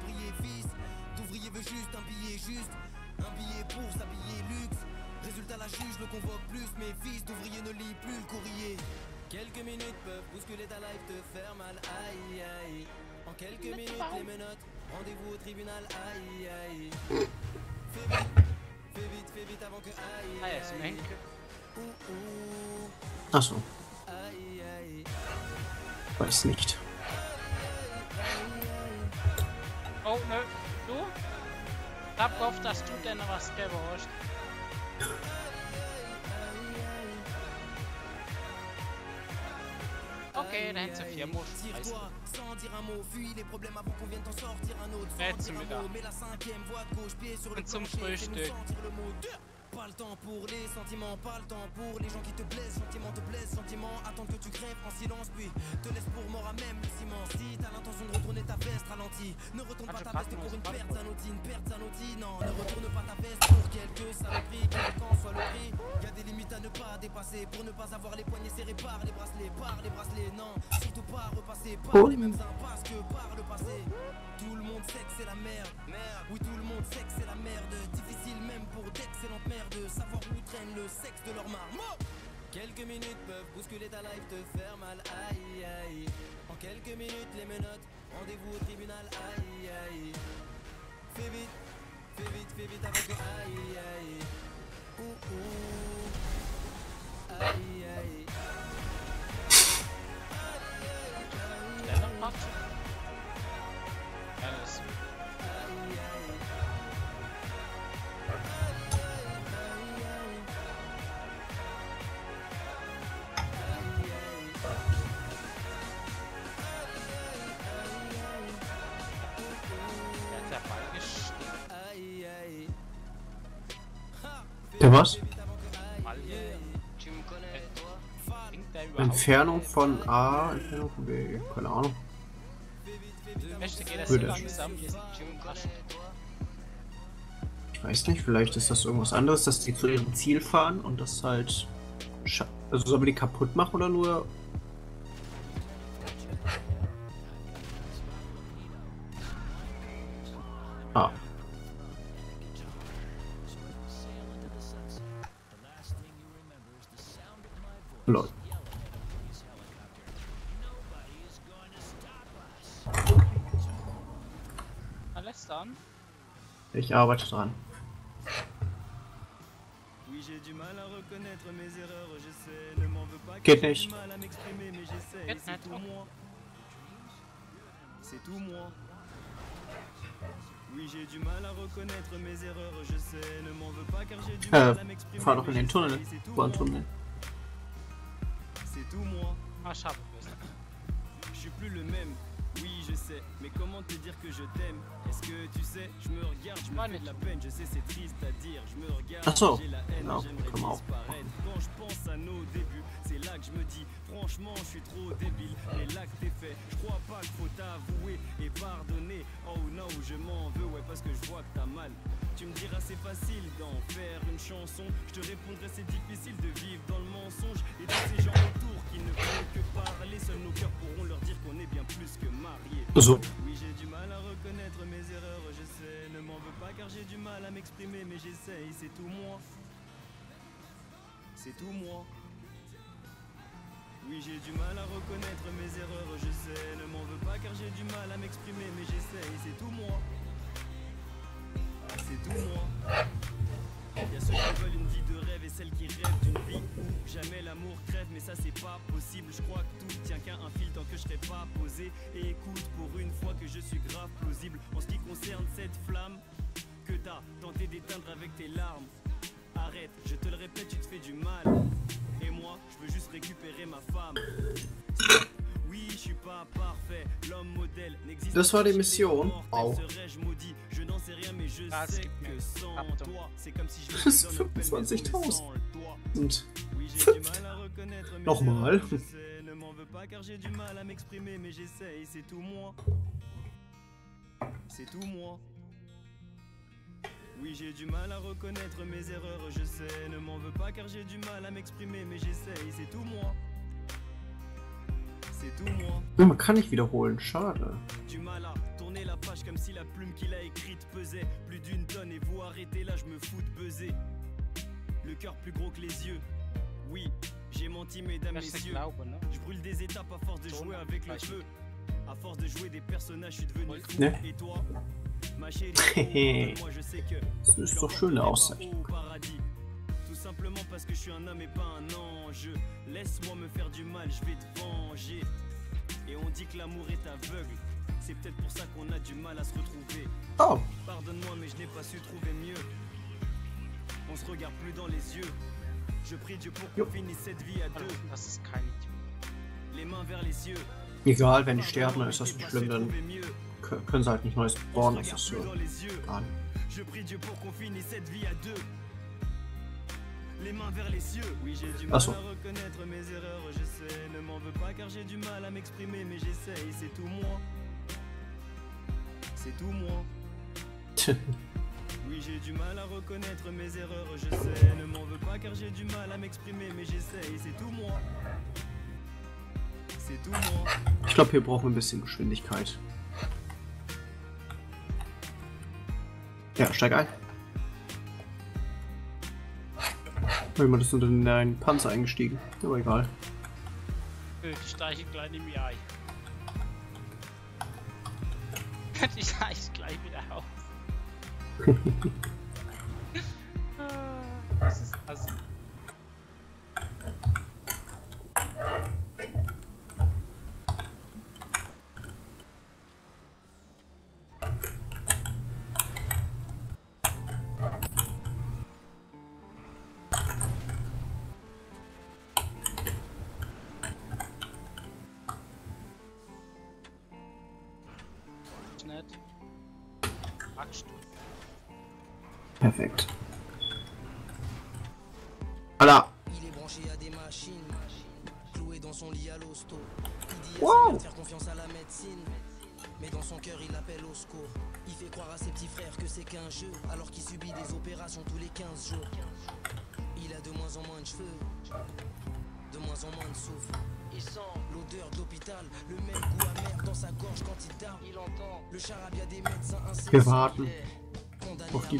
Briller fils. D'ouvrier veut juste un billet juste. Un billet pour s'habiller luxe. Résultat la juge le convoque plus. Mais fils d'ouvrier ne lit plus le courrier. Quelques minutes peuvent bousculer ta life, te faire mal, aïe aïe. En quelques minutes les menottes, rendez-vous au tribunal, aïe aïe. Fais vite, fais vite, fais vite avant que aïe Ah ja, ist ein aïe. Henkel. Ouh, ouh, Achso, aïe aïe. weiß nicht. Oh, nö. Du? Ich hab gehofft, dass du denn noch was geben Okay, dann sie vier Monate. Tire-toi sans dire un mot, fuis les problèmes avant qu'on vienne t'en sortir un autre. Sans dire un mot, mets la cinquième voie de gauche, pied sur le plancher, fais-nous sentir le mot. Pas le temps pour les sentiments, pas le temps pour les gens qui te blessent. Sentiments te blessent, sentiments attendent que tu crèves en silence, puis te laisse pour mort à même le ciment. Si t'as l'intention de retourner ta veste, ralentis. Ne retourne Ah, pas ta veste pour une perte Zanotti, une perte Zanotti. Non, ne retourne pas ta veste pour quelques saloperies, quel qu'en soit le prix. Y a des limites à ne pas dépasser pour ne pas avoir les poignets serrés par les bracelets, par les bracelets. Non, surtout pas repasser par Oh. les mêmes impasses que par le passé. Tout le monde sait que c'est la merde. Oui, tout le monde sait que c'est la merde. Difficile même pour d'excellentes mères de savoir où traîne le sexe de leur marme. Quelques minutes peuvent bousculer ta life, te faire mal, aïe aïe. En quelques minutes, les menottes, rendez-vous au tribunal, aïe aïe. Fais vite, fais vite, fais vite avant que aïe aïe. Ouh ouh. Aïe aïe. Aïe aïe. Aïe aïe. Der was? Überhaupt? Entfernung von A, Entfernung von B. Keine Ahnung. Möchte geht das so Würde. langsam. Hier sind Taschen. Ich weiß nicht, vielleicht ist das irgendwas anderes, dass die zu ihrem Ziel fahren und das halt. scha- Also soll man die kaputt machen oder nur. Ah. Lol. Alles dann. Ich arbeite dran. Oui, j'ai du mal à reconnaître mes erreurs, je sais, ne m'en veux pas. Geht car nicht. Geht nicht. C'est tout moi. Oui, j'ai du mal à reconnaître mes erreurs, je sais, ne m'en veux pas car j'ai du Äh, mal à m'exprimer. fahr doch in mais den Tunnel. Bahntunnel. C'est tout moi. Ah, schade. Je suis plus le même, oui je sais, mais comment te dire que je t'aime? Est-ce que tu sais, je me regarde, je me fais de la peine, je sais c'est triste à dire, je me regarde, so. j'ai la haine, Ja, j'aimerais disparaître. Quand je pense à nos débuts, c'est là que je me dis, franchement je suis trop débile, mais là que t'es fait, je crois pas qu'il faut t'avouer et pardonner. Oh non, je m'en veux, ouais parce que je vois que t'as mal. Tu me diras c'est facile d'en faire une chanson, je te répondrai c'est difficile de vivre dans le mensonge. Et tous ces gens autour qui ne font que parler, seuls nos cœurs pourront leur dire qu'on est bien plus que mal à reconnaître mes erreurs, je sais. Ne m'en veux pas car j'ai du mal à m'exprimer, mais j'essaye, c'est tout moi. C'est tout moi. Oui, j'ai du mal à reconnaître mes erreurs, je sais. Ne m'en veux pas car j'ai du mal à m'exprimer, mais j'essaye, c'est tout moi. C'est tout moi. Y'a ceux qui veulent une vie de rêve et celles qui rêvent d'une vie où jamais l'amour crève, mais ça c'est pas possible. Je crois que tout tient qu'à un fil tant que je serai pas posé. Et écoute, pour une fois que je suis grave plausible en ce qui concerne cette flamme que t'as tenté d'éteindre avec tes larmes. Arrête, je te le répète, tu te fais du mal. Et moi, je veux juste récupérer ma femme. Oui, je suis pas parfait. L'homme modèle n'existe pas. De soir, Serais-je maudit? Je n'en sais rien, mais je sais que sans toi, c'est comme si je *laughs* me suis fait Oui, j'ai du mal à reconnaître. Normal. Ne m'en veux pas car j'ai du mal à m'exprimer, mais j'essaye. C'est tout moi. C'est tout moi. Oui, j'ai du mal à reconnaître mes erreurs, je sais. je Ne m'en veux pas car j'ai du mal à m'exprimer, mais j'essaye. C'est tout moi. C'est tout moi. Ja, man kann nicht wiederholen, schade. Du mal à tourner la page comme si la plume qu'il a écrite pesait plus d'une tonne et vous arrêtez là, je me fous de buzzer. Le cœur plus gros que les yeux. Oui, j'ai menti, mesdames, Erste messieurs. Je brûle des étapes à force de jouer avec le Fleisch. feu. À force de jouer des personnages, je suis devenu fou. Et toi Ma chérie, *laughs* moi je sais que je partout au paradis. Simplement parce que je suis un homme et pas un ange. Laisse-moi me faire du mal, je vais te venger. Et on dit que l'amour est aveugle. C'est peut-être pour ça qu'on a du mal à se retrouver. Oh, Pardonne-moi, mais je n'ai pas su trouver mieux. On se regarde plus dans les yeux. Je prie Dieu pour qu'on finisse cette vie à deux. Idiot. Les mains vers les cieux. egal, wenn die sterben, dann ist das nicht schlimm, dann können sie halt nicht neu On se spawnen, das regarde ist plus so dans les yeux. egal. Je prie Dieu pour qu'on finisse cette vie à deux. Les mains vers les cieux. Oui, j'ai du mal Ah, so. à reconnaître mes erreurs, je sais. Ne m'en veux pas car j'ai du mal à m'exprimer, mais j'essaye. C'est tout moi. C'est tout moi. *laughs* Oui, j'ai du mal à reconnaître mes erreurs, je sais. Ne m'en veux pas car j'ai du mal à m'exprimer, mais j'essaye. C'est tout moi. C'est tout moi. Ich glaube, hier brauchen wir ein bisschen Geschwindigkeit. Ja, steig ein. Jemand ist unter den Panzer eingestiegen. Aber egal. Die steigen gleich in mir ein. die *laughs* steigen gleich wieder auf. *laughs* Ah, das ist also.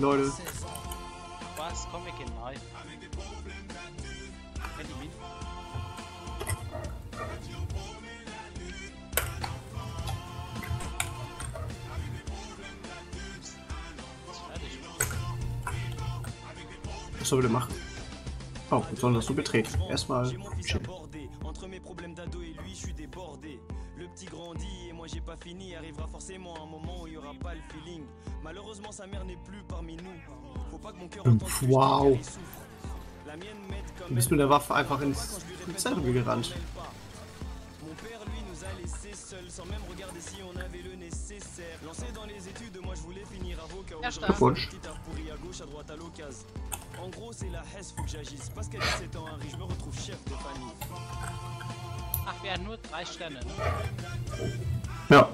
Leute. 16 ans. Was? Komm, wir gehen rein. Was soll denn machen? Oh, das so betreten. Erstmal J'ai stark. Glückwunsch. petit art pourri à gauche, à droite, à l'occasion. En gros, c'est la Hesse, faut que j'agisse. Parce qu'à 17 ans, Harry, je me retrouve chef de famille. Ach, wir haben nur drei Sterne, ne? Ja.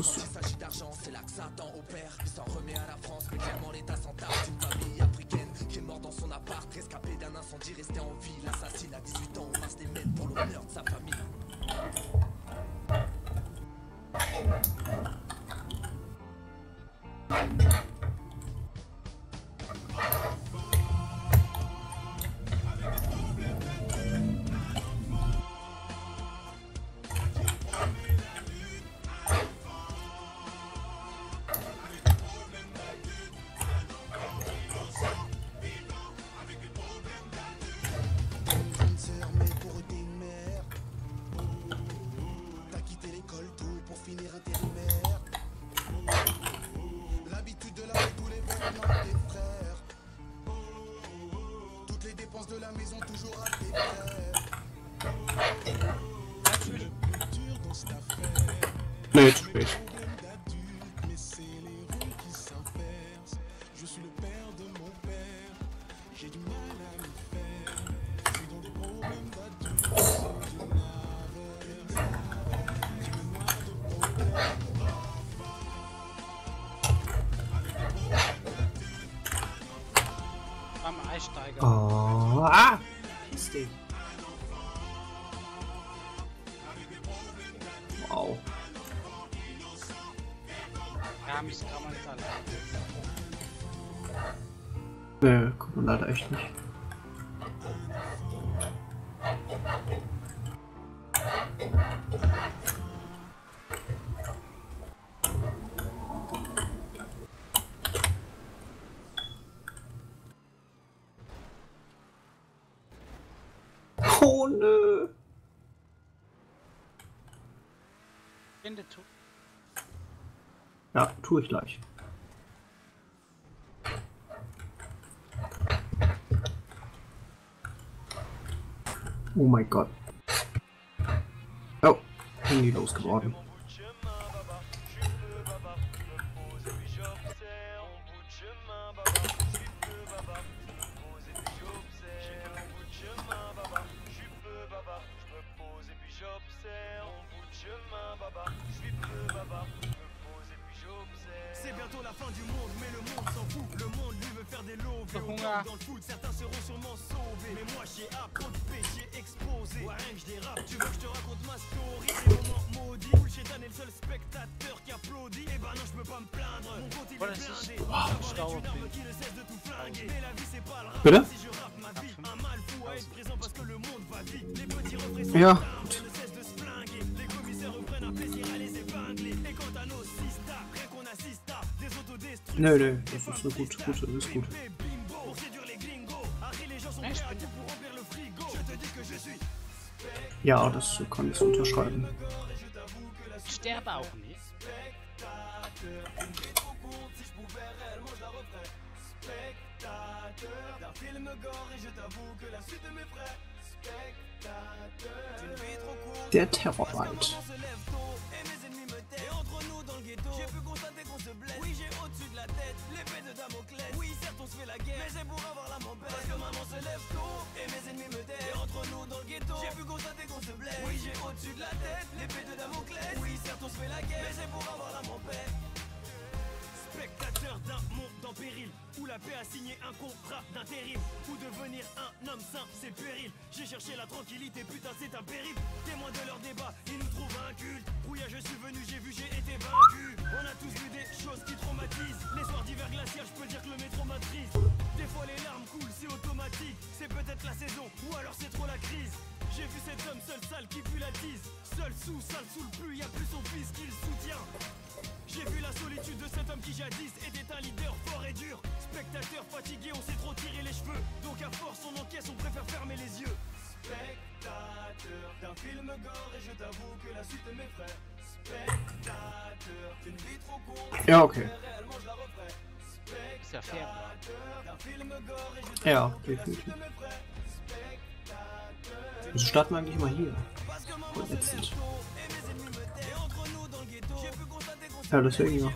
Oh leider echt nicht. Oh nö. Finde tu. Ja, tue ich gleich. Oh mein Gott. Oh, Handy losgeworden. C'est dis que je suis Ja, das kann ich unterschreiben. Ich sterbe auch nicht. spectateur d'un Paix a signé un contrat d'intérim Où devenir un homme sain c'est péril. J'ai cherché la tranquillité putain c'est un périple Témoin de leur débat ils nous trouvent incultes Rouilla je suis venu j'ai vu j'ai été vaincu. On a tous vu des choses qui traumatisent. Les soirs d'hiver glacial je peux dire que le métro matrice Des fois les larmes coulent c'est automatique. C'est peut-être la saison ou alors c'est trop la crise j'ai vu cet homme seul sale qui pue la tise Seul sous, sale sous le plus, y a plus son fils qui le soutient j'ai vu la solitude de cet homme qui jadis était un leader fort et dur. Spectateur fatigué, on s'est trop tiré les cheveux. Donc à force on encaisse, on préfère fermer les yeux. Spectateur d'un film gore et je t'avoue que la suite m'effraie. Spectateur d'une vie trop courte. Okay. Réellement je la referai. Spectateur d'un film gore et je t'avoue que la suite m'effraie. Spectateur. Wieso starten wir eigentlich mal hier? Voll ätzend. Ja, deswegen ja.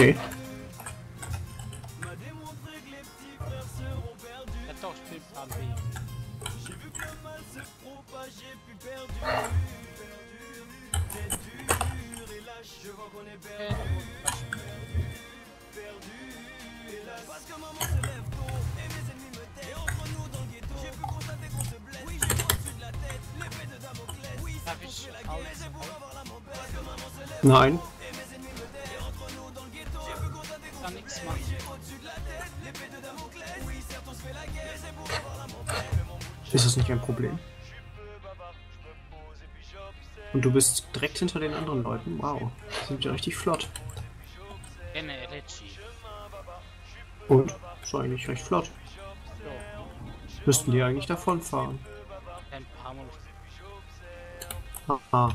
au-dessus mampette. Ist das nicht ein Problem? Und du bist direkt hinter den anderen Leuten? Wow. Die sind ja richtig flott. Und? Ist eigentlich recht flott. Müssten die eigentlich davonfahren. paar Mal. Haha.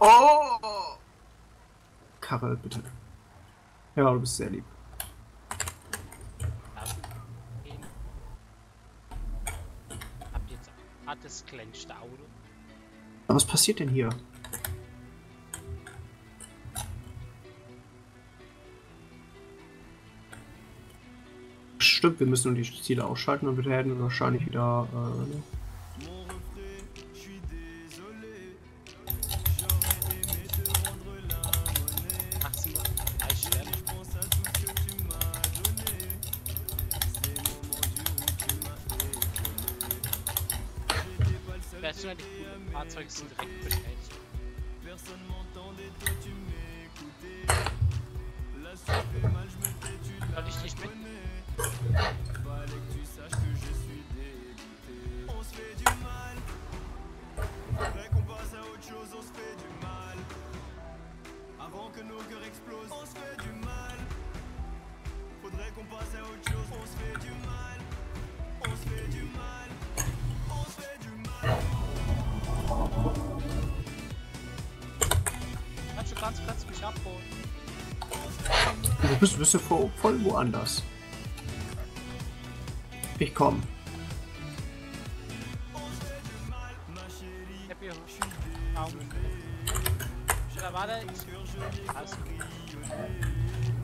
Oh! Karre, bitte. Ja, du bist sehr lieb. hat das clenchte Auto. Was passiert denn hier? Stimmt, wir müssen nur die Ziele ausschalten und wir werden wahrscheinlich wieder äh, coolen Fahrzeuge sind direkt beschädigt. Soll ich dich mit? Faudrait qu'on passe à autre chose, on se fait du mal. Avant que nos cœurs explosent, on se fait du mal. Faudrait qu'on passe à autre chose, on se fait du mal. Kannst du, mich abholen? Du bist, bist du voll, voll woanders. Ich komm.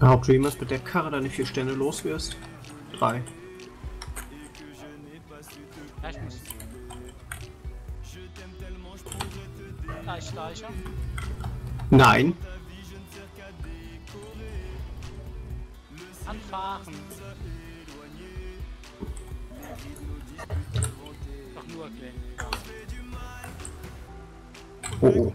Du jemals mit der Karre deine vier Sterne los wirst? Drei. Ja, ich muss. Gleich, gleicher. Nein. Anfahren. Doch nur Glenn. Oh oh.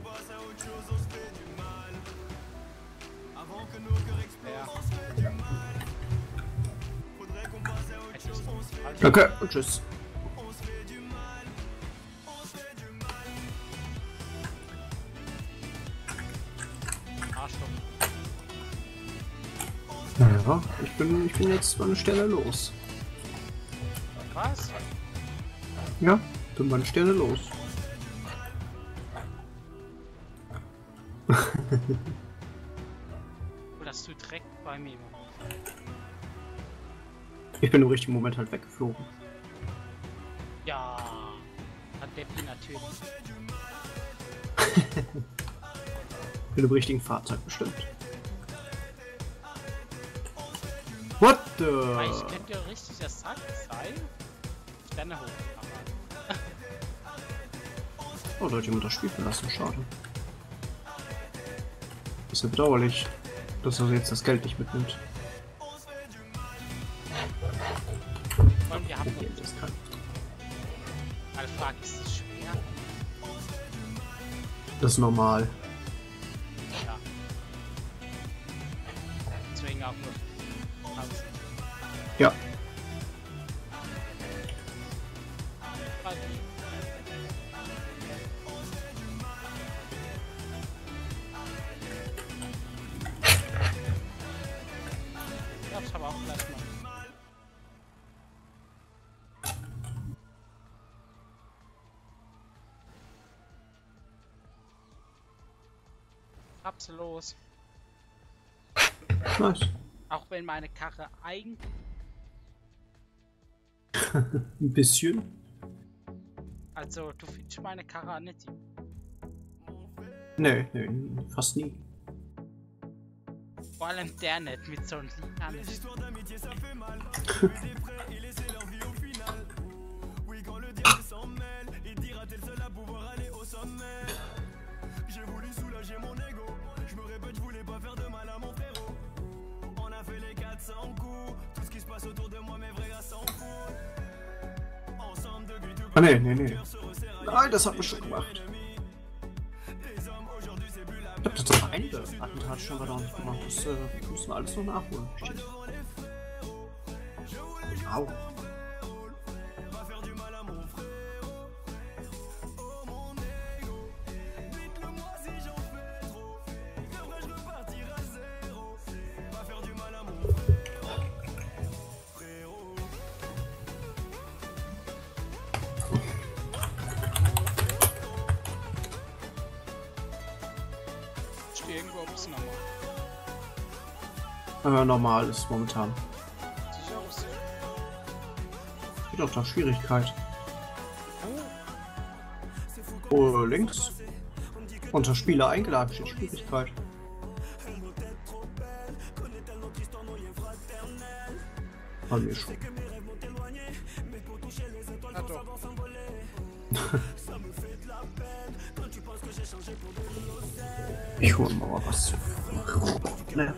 Ja. Okay, tschüss. Bin, ich bin jetzt meine Sterne los. Was? Ja, bin meine Sterne los. Oder hast du direkt bei mir? Ich bin im richtigen Moment halt weggeflogen. Ja. Hat Deppi natürlich. *laughs* Bin im richtigen Fahrzeug bestimmt. Weil ich könnte ja richtig der Sack sein. Sterne hoch. Oh, da hat jemand das Spiel verlassen, schade. Ist ja bedauerlich, dass er jetzt das Geld nicht mitnimmt. Und wir haben das kann. Meine Frage, ist es schwer? Das ist normal. Meine Karre eigentlich *laughs* Ein bisschen. Also, du findest meine Karre nicht. Nee, nee, fast nie. Vor allem der nicht mit so einem Lied *laughs* Ah, nee, nee, nee. Nein, das hat man schon gemacht. Ich hab das doch einige Attentate schon wieder noch nicht gemacht. Das äh, müssen wir alles noch nachholen. Shit. Au. normal ist momentan. Geht doch da Schwierigkeit. Oh, links. Unter Spieler eingeladen steht Schwierigkeit. Bei mir schon. *laughs* ich hole mal was. Ne?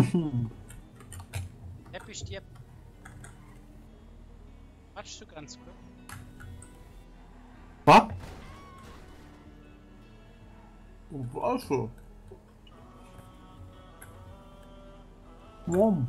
*laughs* Happy stirbt. Quatsch du ganz kurz? Was? Was? Warum?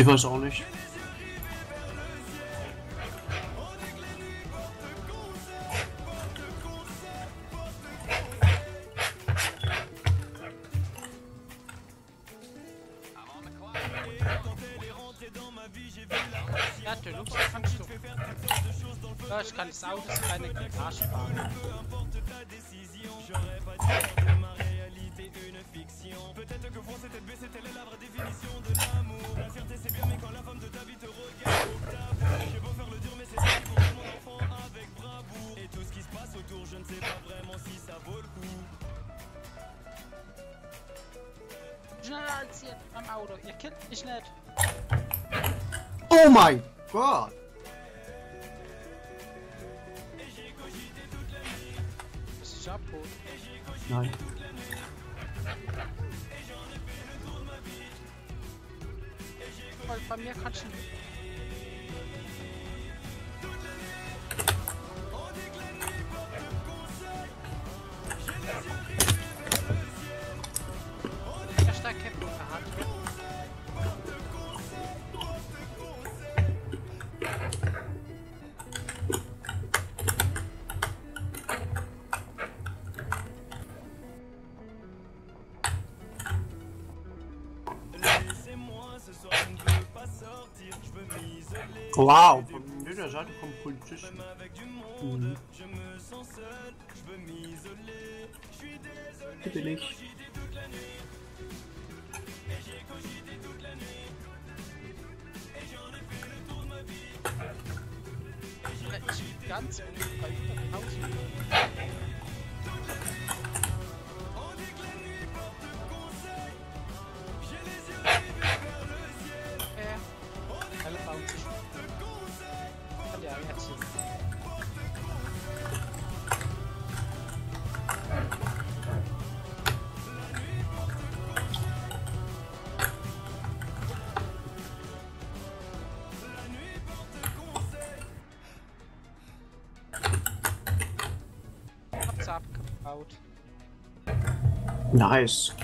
Ich weiß auch nicht. Oh my god! Wow, von der Seite kommen Polizisten. Mhm. Hier bin ich. Ich bin ganz bei 100.000. Nice.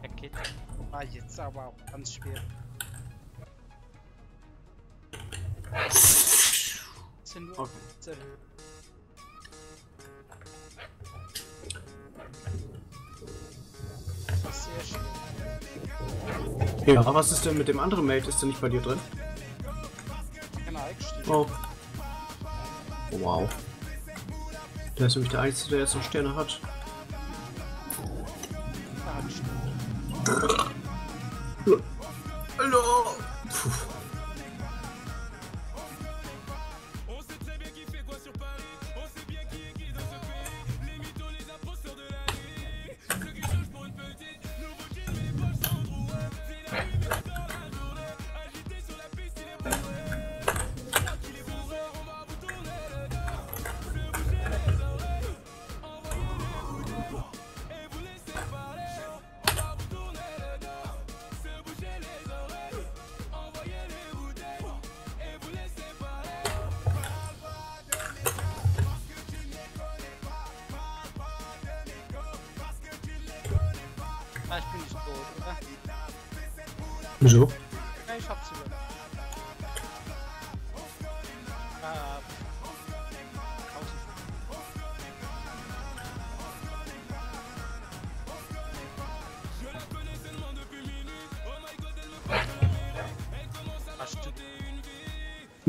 Der geht. War jetzt aber auch ganz schwer. Okay. Ja, aber was ist denn mit dem anderen Mate? Ist der nicht bei dir drin? Oh, Wow. Der ist nämlich der Einzige, der jetzt noch Sterne hat.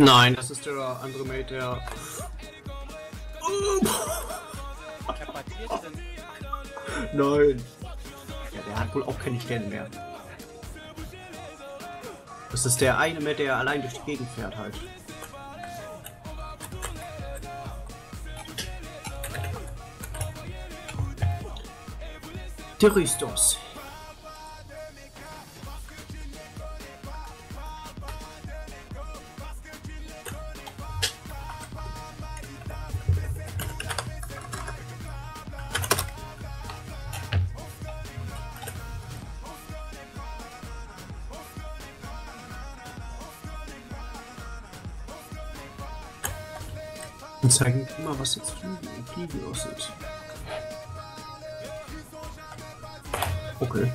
Nein, das ist der andere Mate, der. Nein! Ja, der hat wohl auch keine Sterne mehr. Das ist der eine Mate, der allein durch die Gegend fährt halt. Der Zeigen immer, was jetzt Fliegen, Fliegen aussieht. Okay,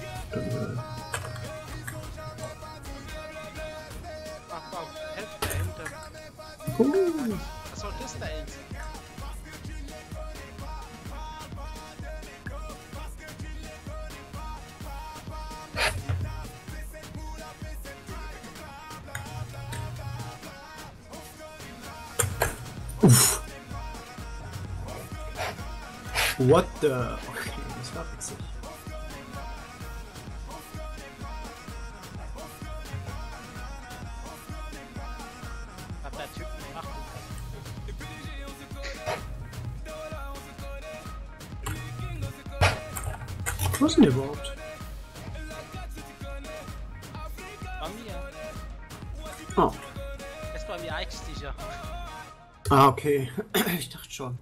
What the? Okay, das war witzig. Gemacht Was denn überhaupt? Bei mir. Oh. Das war mir eigentlich sicher. Ah, okay. *clears throat* Ich dachte schon.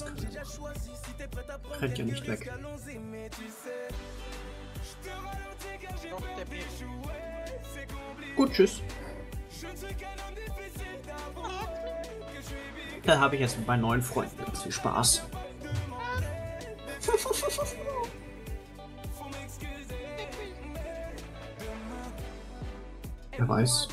Kann *coughs* j'ai er déjà choisi. Si t'es prête à prendre Rennt ja quelques nicht weg. risques, allons-y. Mais tu sais, Doch, der Bier. Gut, tschüss. Da habe ich jetzt mit meinen neuen Freunden ganz viel Spaß. *laughs* Wer weiß.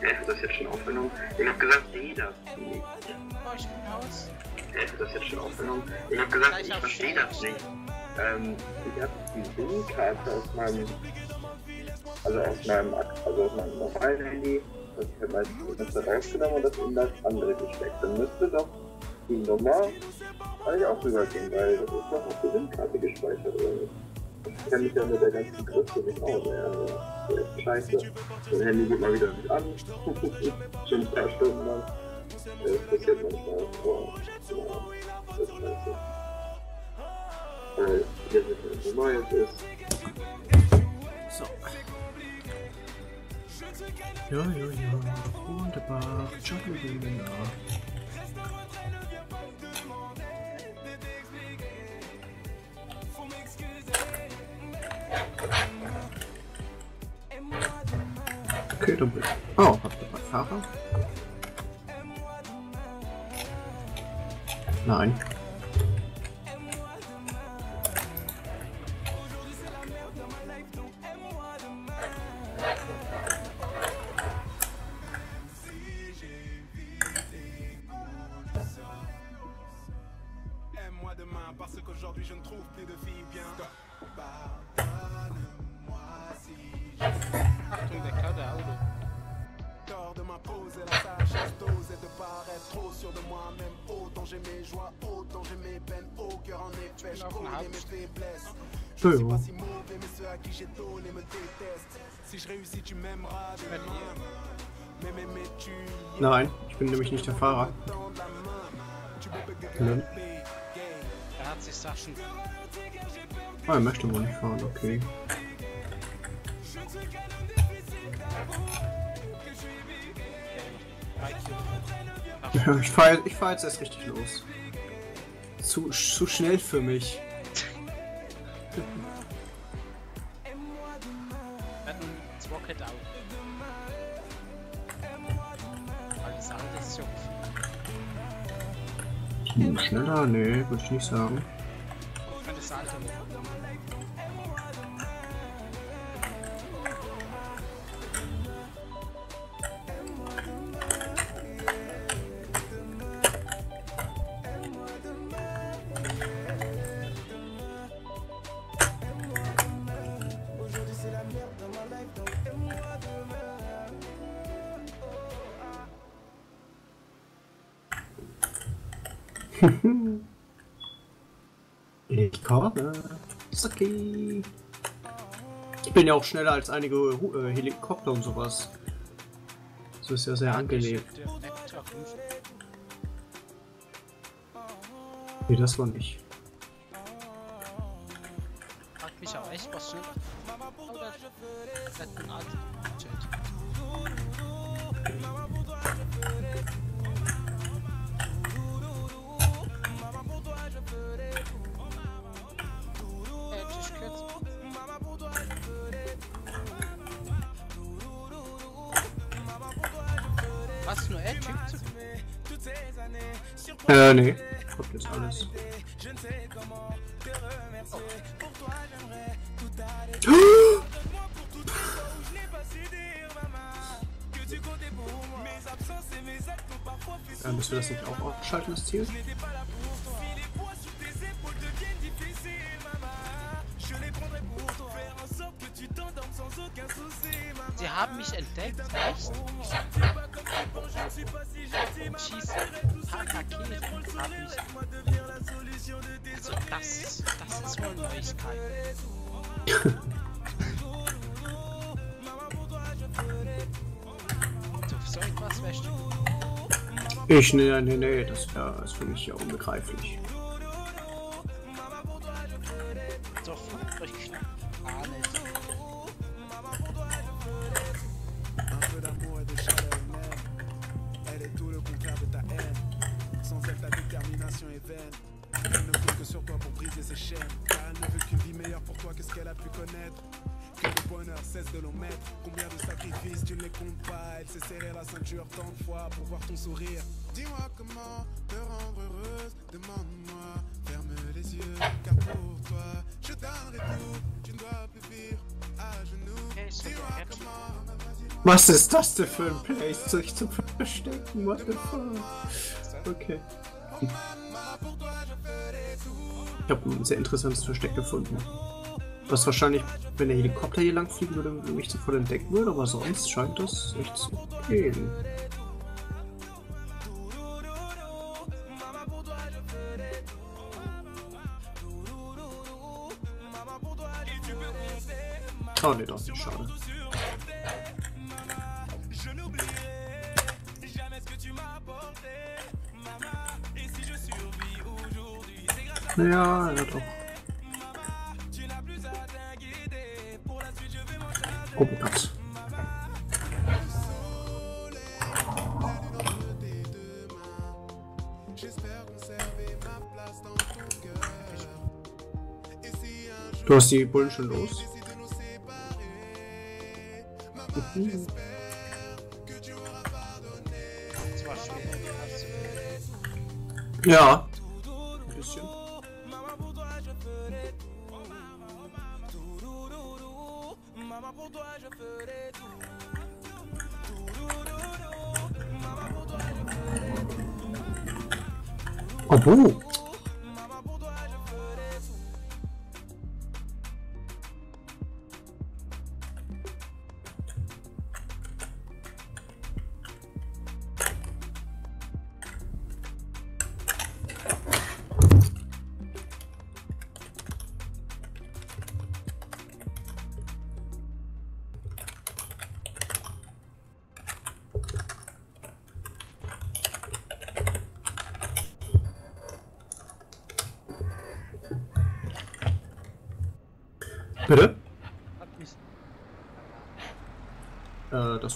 Ist das jetzt schon aufgenommen? Ich hab gesagt, nee, das. Oh, ich bin jetzt schon aufgenommen? Ich hab gesagt, ich verstehe das nicht. Ähm, ich hab die SIM-Karte aus meinem, also aus meinem, also aus meinem normalen Handy, das ich halt meistens das da rausgenommen und das in das andere gesteckt. Dann müsste doch die Nummer eigentlich auch rübergehen, weil das ist doch auf der SIM-Karte gespeichert, oder nicht? Ich kenne mich ja mit der ganzen Größe nicht aus, ey. Also, das ist scheiße. Mein Handy geht mal wieder nicht an. *laughs* Schon ein paar Stunden lang. Ja, Das passiert manchmal. Aber, ja, das ist scheiße. Weil hier mit der Nummer jetzt ist. So. Ja, ja, ja. Wunderbar. Jungle Okay, dann bin ich. Oh, habt ihr mal Fahrer? Nein. Nein, ich bin nämlich nicht der Fahrer. Nein. Er hat sich Sachen. Ah, er möchte wohl nicht fahren, okay. Ich fahre ich fahr jetzt erst richtig los. Zu, zu schnell für mich. *laughs* Rocket Auto. Alles andere ist. Hm, schneller? Nee, würde ich nicht sagen. Ich meine, das alte Ich bin ja auch schneller als einige Hu- äh, Helikopter und sowas. Das ist ja sehr angenehm. 5. Nee, das war nicht. Fragt mich auch echt, was schön. Äh, nee. Kommt jetzt alles. Äh, müssen wir das nicht auch aufschalten, das Ziel? Sie haben mich entdeckt, echt? Schießen. Haben mich. Also das, das ist wohl Neuigkeit. so, etwas wäscht Ich, nee, nee, nee, das wär, ist für mich ja unbegreiflich. Was ist das denn für ein Place, sich zu verstecken? What the fuck? Okay. Ich habe ein sehr interessantes Versteck gefunden. Was wahrscheinlich, wenn der Helikopter hier lang fliegen würde, mich sofort entdecken würde, aber sonst scheint das echt zu gehen. Oh ne, doch nicht, schade. Ja, ja doch. Oh Gott. Du hast die Bullen schon los? Mhm. Ja. Obwohl. Bitte?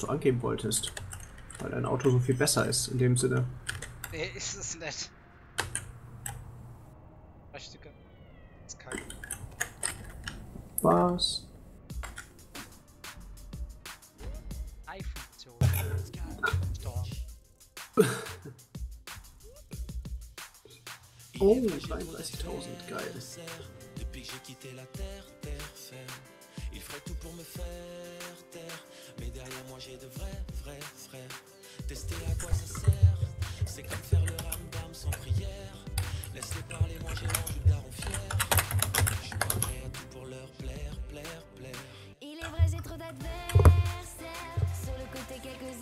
Du angeben wolltest. Weil dein Auto so viel besser ist, in dem Sinne. Nee, ist es nicht. Drei Stücke. Ist kein. Was? Oh, 33.000, geil. Il ferait tout pour me faire taire. Mais derrière moi j'ai de vrais, vrais frères. Tester à quoi ça sert C'est comme faire le ramdam sans prière. Laisse-les parler, moi j'ai l'envie de daron fier. Je suis à tout pour leur plaire, plaire, plaire. Il est vrai, j'ai trop d'adversaires. Sur le côté, quelques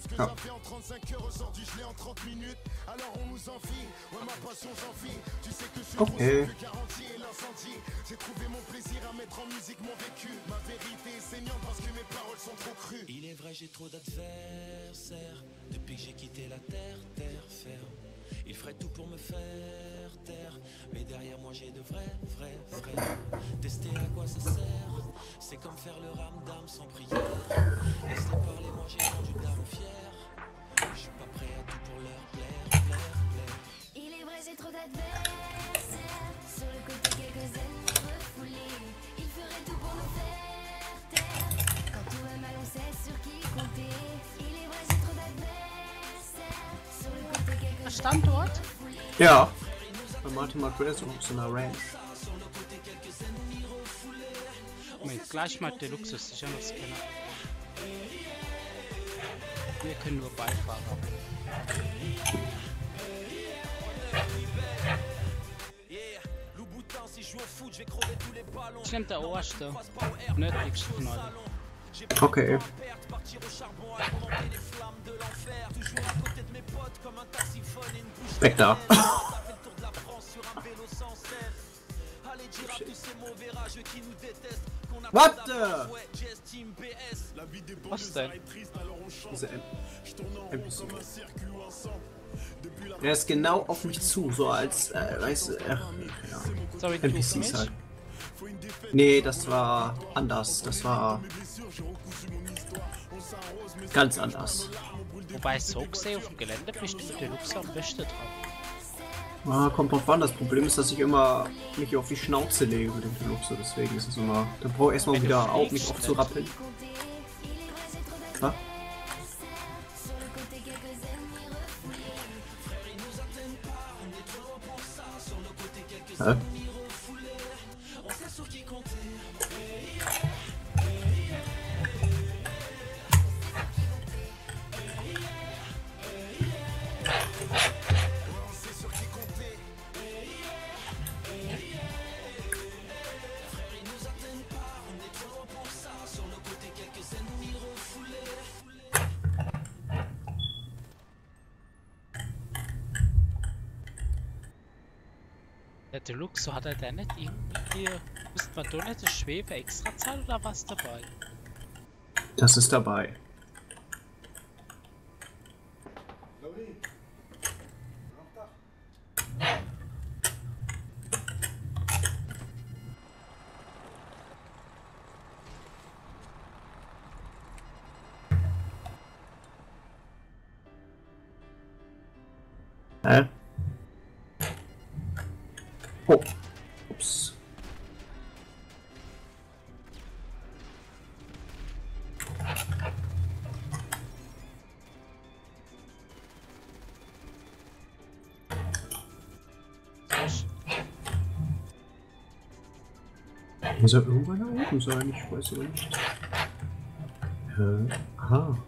ce que ah. ça fait en 35 heures aujourd'hui, je l'ai en 30 minutes. Alors on nous envie, ouais, ma passion j'envie. Tu sais que je suis okay. garantie et l'incendie. J'ai trouvé mon plaisir à mettre en musique mon vécu. Ma vérité est saignante parce que mes paroles sont trop crues. Il est vrai, j'ai trop d'adversaires. Depuis que j'ai quitté la terre, terre ferme. Il ferait tout pour me faire mais derrière moi j'ai de vrais, vrais frères. Tester à quoi ça sert? C'est comme faire le ramdam sans prière. Laisse-les parler, moi j'ai rendu daron fier. Je suis pas prêt à tout pour leur plaire, plaire, plaire. Il est vrai, j'ai trop d'adversaires. Sur le côté, quelques ennemis refoulés. Il ferait tout pour nous faire taire. Quand tout va mal, on sait sur qui compter. Il est vrai, j'ai trop d'adversaires. Sur le côté, quelques Standort? Ja. bei Martin Marquez und so einer Ranch. Moment, gleich mal Luxus ist sicher das Scanner. Wir können nur Beifahrer. Ich nehme der oberste. Nicht die Geschichte Okay. Weg da. What the? Was denn? Diese. Der ist genau auf mich zu, so als, äh, weißt du, äh, ja. Sorry? NPCs halt. Nee, das war anders. Das war ganz anders. Wobei so gesehen auf dem Gelände bist du mit der Luxe am besten dran. Ah, kommt drauf an. Das Problem ist, dass ich immer mich auf die Schnauze lege mit dem Deluxe. Deswegen ist es immer. Da brauche ich erstmal wieder auf, mich aufzurappeln. Was? Hä? Deluxe, hat er da nicht irgendwie. Müsste man da nicht das Schwebe extra zahlen oder was dabei? Das ist dabei. Hä? Oh. Ups. Muss er irgendwann da oben sein? Ich weiß aber nicht. Äh, aha.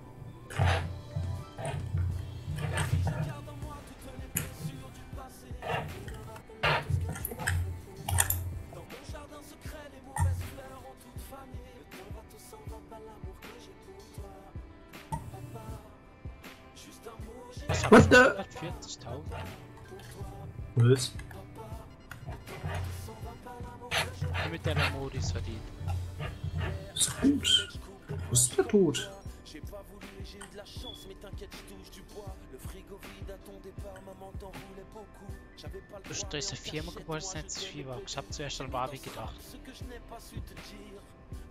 Viel war. Ich hab zuerst an Barbie gedacht.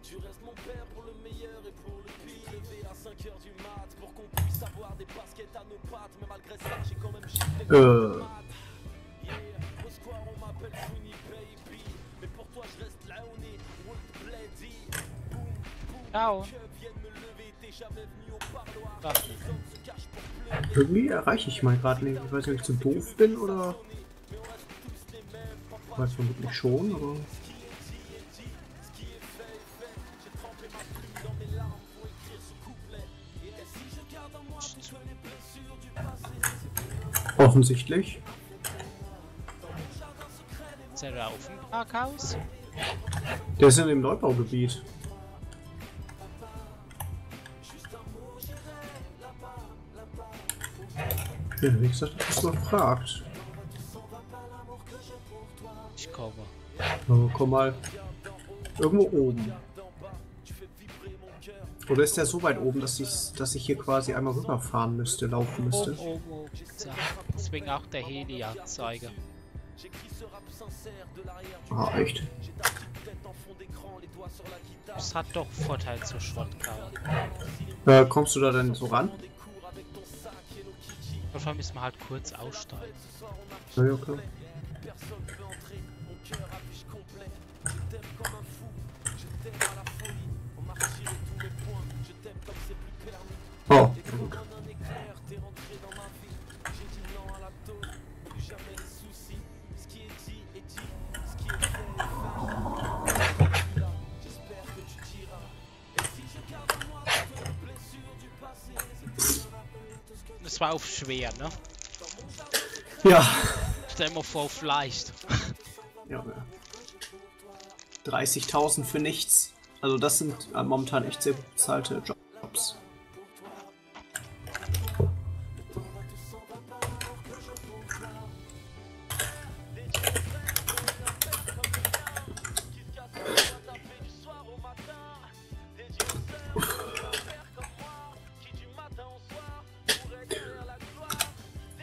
Tu restes mon père pour le meilleur et pour le pire. Levé à 5h du mat pour qu'on puisse avoir des baskets à nos pattes. Mais malgré ça, j'ai quand même Euh. mat. Yeah, au square on m'appelle Funny Baby. Mais pour toi, je reste là, on est World Blady. Boom, boom, Ciao. que vienne me lever, t'es jamais venu au parloir. Ah. Irgendwie erreiche ich mal gerade nicht. Ich weiß nicht, ob ich zu doof bin oder. Ich weiß vermutlich schon, aber. Offensichtlich. Ist er da auf dem Parkhaus? Der ist in dem Neubaugebiet. Ja, wie gesagt, ich hab's noch gefragt. Ich komme. Oh, komm mal. Irgendwo oben. Oder ist der so weit oben, dass ich, dass ich hier quasi einmal rüberfahren müsste, laufen müsste? Oben, oben, oben. So. Deswegen auch der Heli-Anzeige. Ah, echt? Es hat doch Vorteil zur Schrottkarre. Äh, kommst du da denn so ran? Wahrscheinlich müssen wir halt kurz aussteigen. Ja, klar. Oh. Das war auf schwer, ne? Ja. Stell mal vor auf leicht. Ja. ja. 30.000 für nichts. Also das sind äh, momentan echt sehr bezahlte Jobs.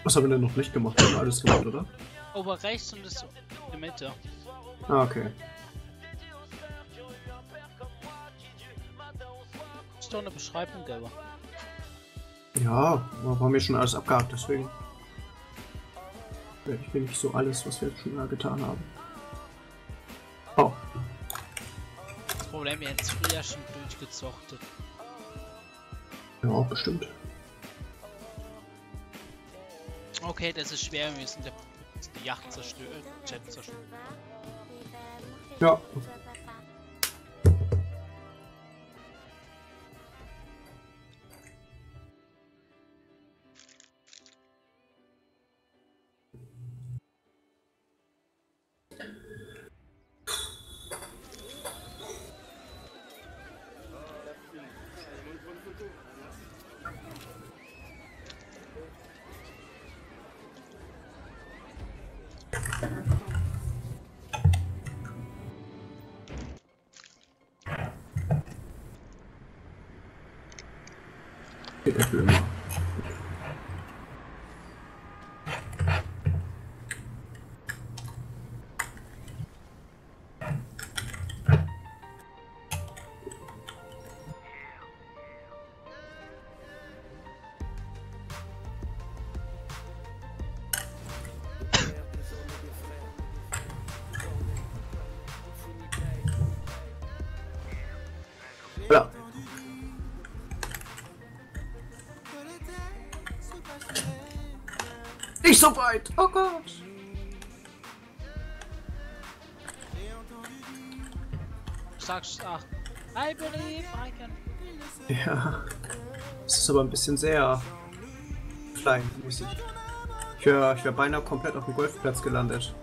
Was haben wir denn noch nicht gemacht? Wir haben alles gemacht, oder? Ober rechts und das Mitte. Ah, okay. Ist doch eine Beschreibung, Gelber. Ja, haben wir schon alles abgehakt, deswegen. werde ich nicht so alles, was wir jetzt schon mal getan haben. Oh, Das Problem, wir haben es früher schon durchgezochtet. ja, bestimmt. Okay, das ist schwer, wir müssen der- die Yacht zerstören, Jet zerstören. Ja. Geht ja für immer. So weit! Oh Gott! Sagst ach, I believe I can. Ja. Es ist aber ein bisschen sehr kleinmäßig. Ich wäre ich wär beinahe komplett auf dem Golfplatz gelandet.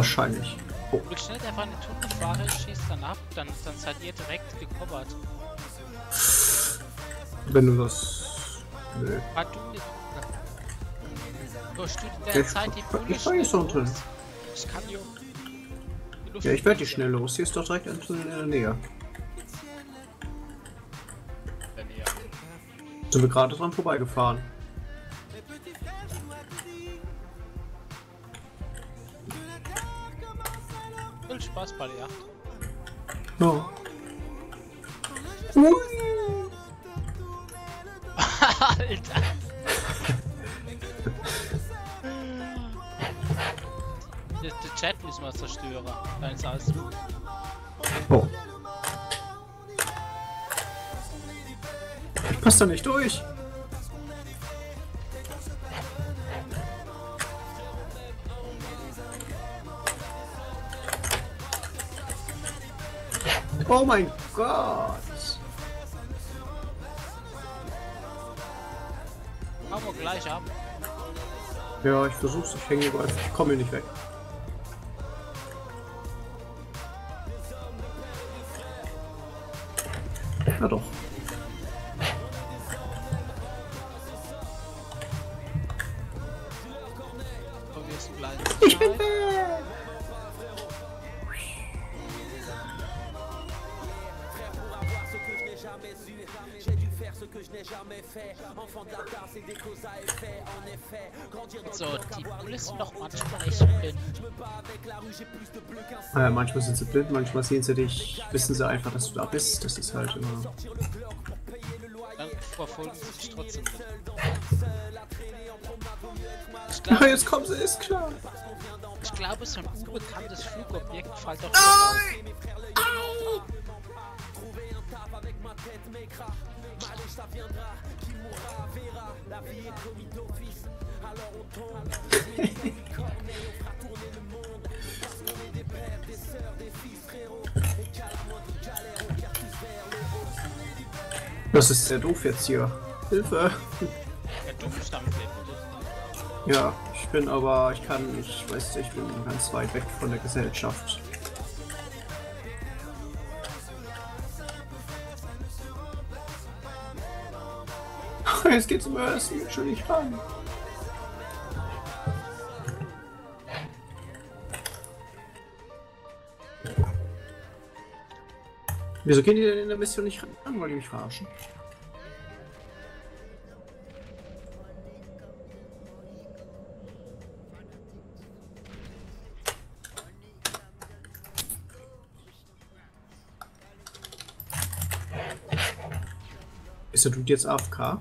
Wahrscheinlich. Oh, Du schnell einfach eine fahre, schießt dann ab, dann, dann seid ihr direkt gecovert. wenn du das. Nö. War du nicht. Du hast du in der Ich- Zeit die ich Bulli fahr hier so schnell unten. los. Ich kann jo. die Ja, ich werde die schnell los. Hier ist doch direkt ein Tunnel in der Nähe. Sind wir gerade dran vorbeigefahren. Da nicht durch. Oh mein Gott. Machen wir gleich ab. Ja, ich versuch's. Ich hänge überall. Ich komme hier nicht weg. Manchmal sind sie blind, manchmal sehen sie dich, wissen sie einfach, dass du da bist. Das ist halt immer. Dann verfolgen sie dich trotzdem. *laughs* Ja, glaube, jetzt kommen sie, ist klar. ich glaube so ein unbekanntes Flugobjekt fällt doch auf. *laughs* *laughs* Das ist sehr doof jetzt hier. Hilfe! Am Clip, oder? Ja, ich bin aber, ich kann, ich weiß nicht, ich bin ganz weit weg von der Gesellschaft. *laughs* Jetzt geht's um Essen, schon nicht ran. Wieso gehen die denn in der Mission nicht ran? Wollen die mich verarschen? Ist der Dude jetzt AFK?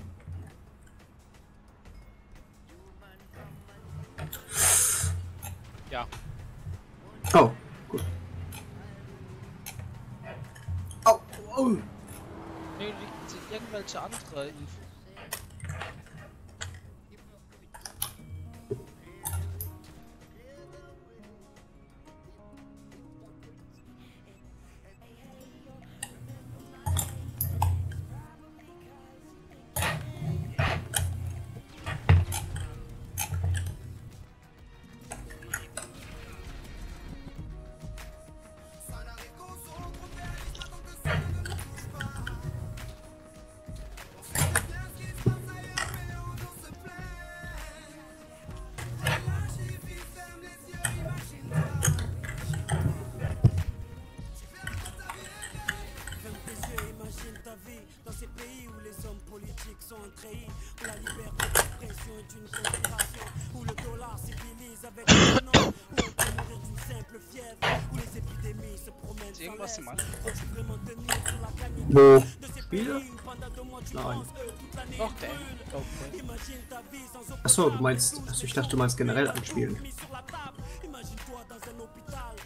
Vie sans aucun Achso, du meinst, also ich dachte, du meinst generell anspielen.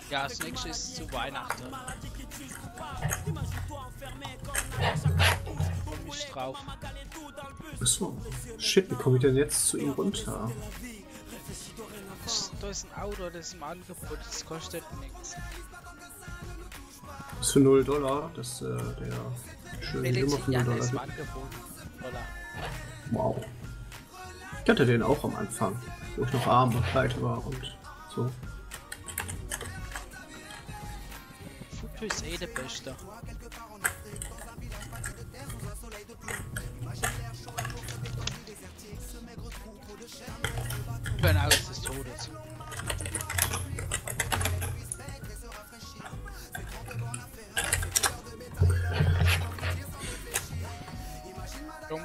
Ja, das nächste ist zu Weihnachten. Komm ich drauf. Achso. Shit, wie komme ich denn jetzt zu ihm runter? Da ist ein Auto, das ist im Angebot, das kostet nichts. Das ist für 0 Dollar, das äh, der schöne Nummer für 0 ja, der Dollar. ist im gibt. Angebot. Dollar. Wow. Ich hatte den auch am Anfang, wo ich noch arm und pleite war und so. Futu ist eh der Beste.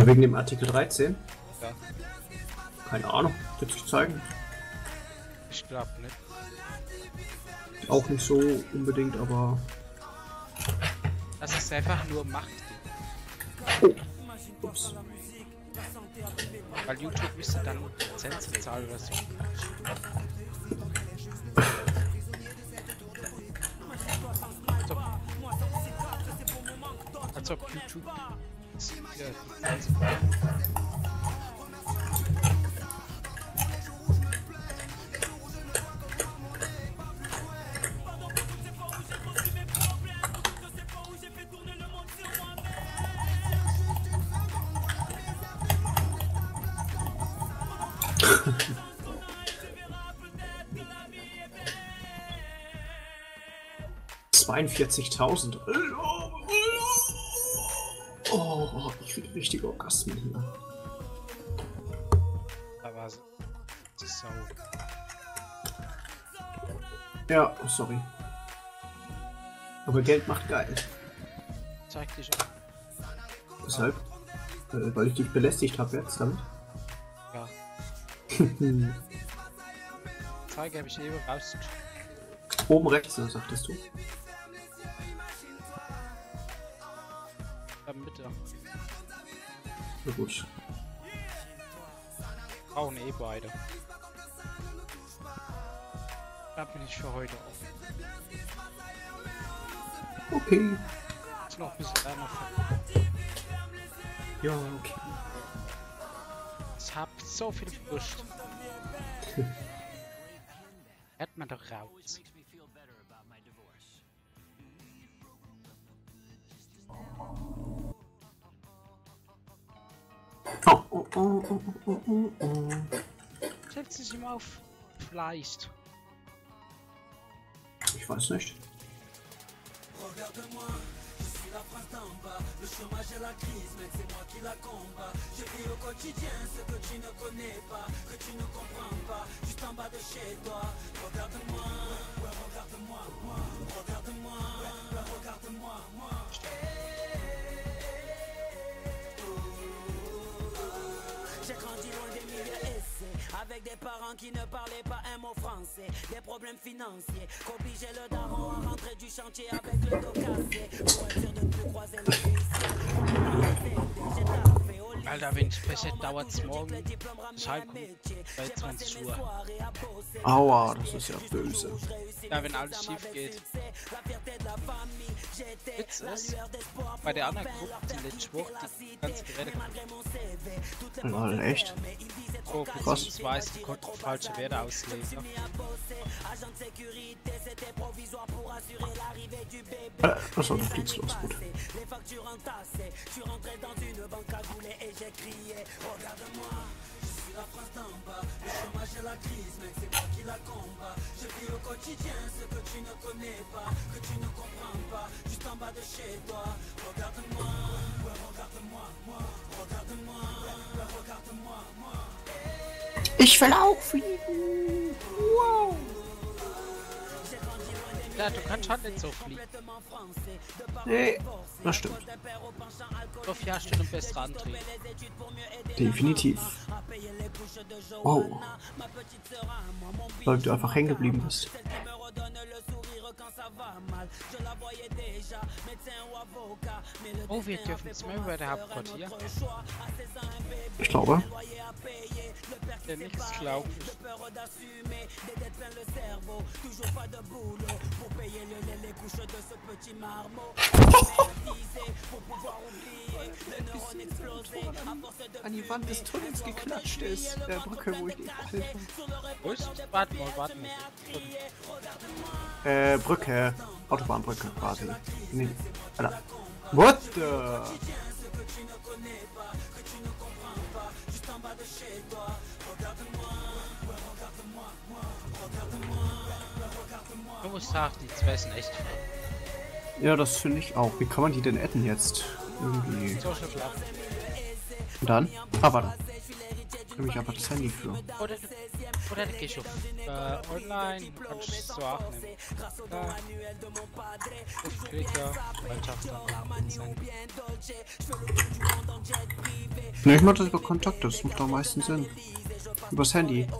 Äh, Wegen dem Artikel 13? Ja, Keine Ahnung, wird sich zeigen. ich glaube nicht. Auch nicht so unbedingt, aber. Das ist einfach nur Macht. Ups. Weil YouTube müsste dann Lizenzen zahlen oder so. Als ob YouTube ja, Lizenzen zweiundvierzigtausend. Oh, ich krieg richtige Orgasmen hier. Da war sie. Die Sau. Ja, sorry. Aber Geld macht geil. Zeig dich Weshalb? Äh, weil ich dich belästigt habe jetzt damit. Ja. *laughs* Zeige habe ich eben raus. Oben rechts, äh, sagtest du. Gut. Brauchen eh beide. Da bin ich für heute auf. Okay. Ist noch ein bisschen wärmer. Ja, okay. Ich hab so viel Frust. Hört man doch raus. Oh, oh, oh, oh, oh. Setzt sich ihm auf. Vielleicht. Ich weiß nicht. Regarde-moi, je suis la France d'en bas Le chômage et la crise, mec, c'est moi qui la combat Je vis au quotidien ce que tu ne connais pas Que tu ne comprends pas, juste en bas de chez toi Regarde-moi, ouais, regarde-moi, moi Regarde-moi, ouais, regarde-moi, moi Avec des parents qui ne parlaient pas un mot français. Des problèmes financiers. Qu'obligeaient le daron à rentrer du chantier avec le dos cassé. Pour être sûr de ne plus croiser le vice Alter, wenn ich Pech hätte, dauert's morgen. Schalt bei 20 Uhr. Aua, das ist ja böse. Ja, wenn alles schief geht. Witz ist, bei der anderen Gruppe, die letzte Woche die ganze Geräte. Lol, echt? Was? beziehungsweise die konnten falsche Werte auslegen. Äh, achso, du fliegst los, gut. J'ai crié Regarde-moi, je suis la France d'en bas. Le chômage et la crise, mec, c'est moi qui la combat. Je vis au quotidien ce que tu ne connais pas Que tu ne comprends pas, juste en bas de chez toi. Regarde-moi, ouais, regarde-moi, moi. Regarde-moi, regarde-moi, moi. Wow. Ja, du kannst schon nicht so fliegen. Nee, das stimmt. Doch ja, steht ein besserer Antrieb. Definitiv. Wow. Weil du einfach hängen geblieben bist. Oh, wir dürfen über der Hauptquartier. Ich glaube. Der nichts glaubt. An die Wand des Tunnels geklatscht ist. Der Brücke, wo ich die Wo ist? Warte mal, warte mal. Äh, Brücke. Autobahnbrücke quasi. Nee. Alter. What the? Du musst sagen, die zwei sind echt Ja, das finde ich auch. Wie kann man die denn adden jetzt? Irgendwie. Und dann? Ah, warte. Nehme ich einfach das Handy für. Oder, oder der Geschof. Äh, online kannst du es so auch nehmen. Da. Klicker, Freundschaften. Ne, ich mach das über Kontakte. Das macht doch am meisten Sinn. Übers Handy. *laughs*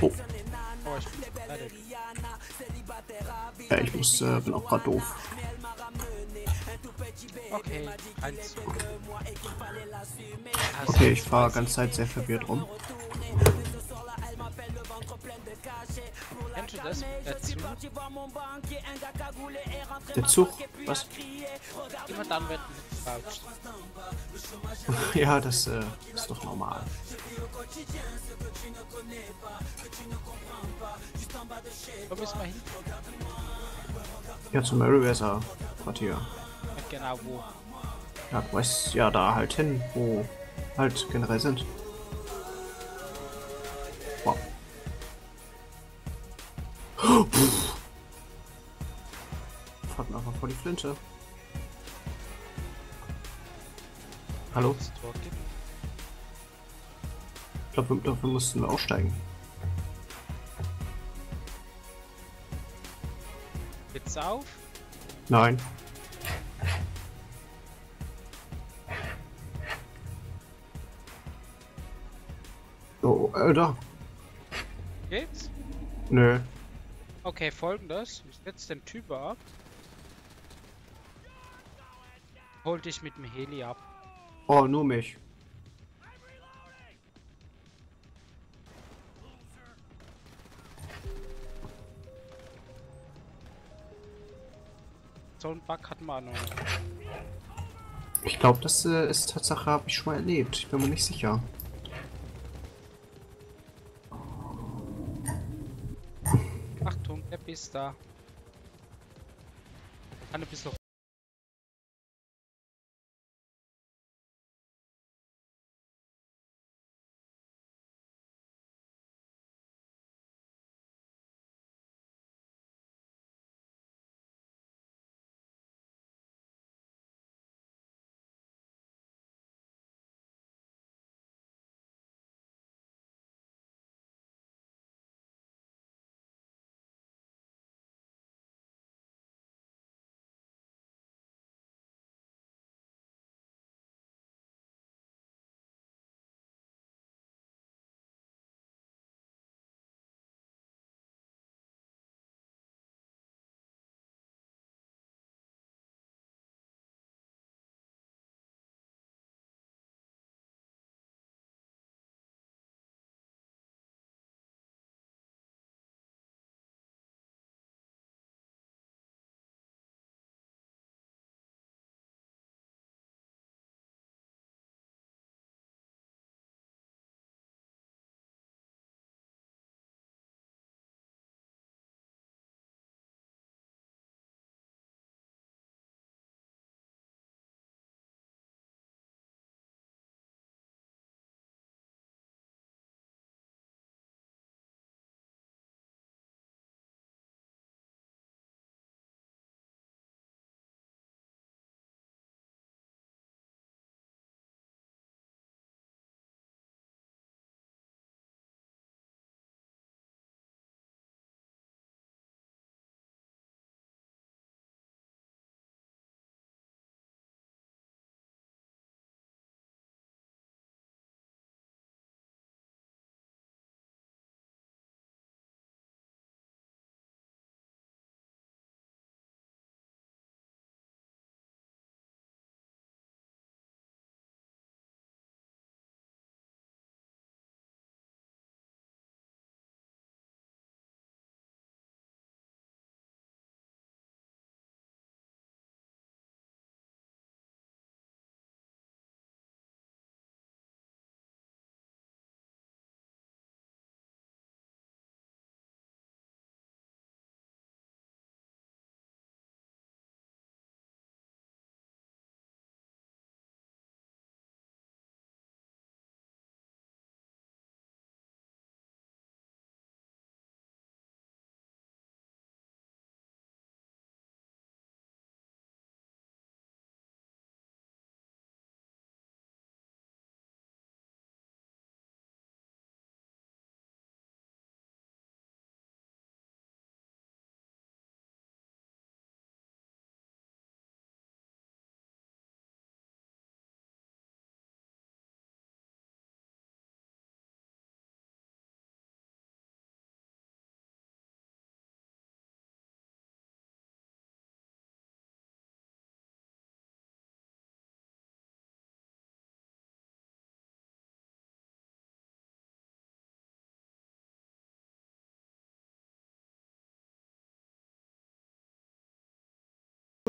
Oh. Oh, ich bin fertig. Ja, ich muss, äh, bin auch grad doof. Okay, eins. Okay, ich fahre ganz Zeit sehr verwirrt rum. Der Zug? Was? Immer dann wird *laughs* ja, das äh, ist doch normal. Wo müssen wir hin? Ja, zum Meriwether Quartier. Genau wo. Ja, du weißt ja da halt hin, wo halt generell sind. Wow. *gasps* Fuck mir einfach vor die Flinte. Hallo? Ich glaube, dafür mussten wir aussteigen. Geht's auf? Nein. Oh, äh, da. Geht's? Nö. Okay, folgendes. Ich setze den Typ ab. Hol dich mit dem Heli ab. Oh, nur mich. So einen Bug hatten wir auch noch. nicht. Ich glaube, das äh, ist Tatsache, habe ich schon mal erlebt. Ich bin mir nicht sicher. Achtung, der Biss da. Kann ein bisschen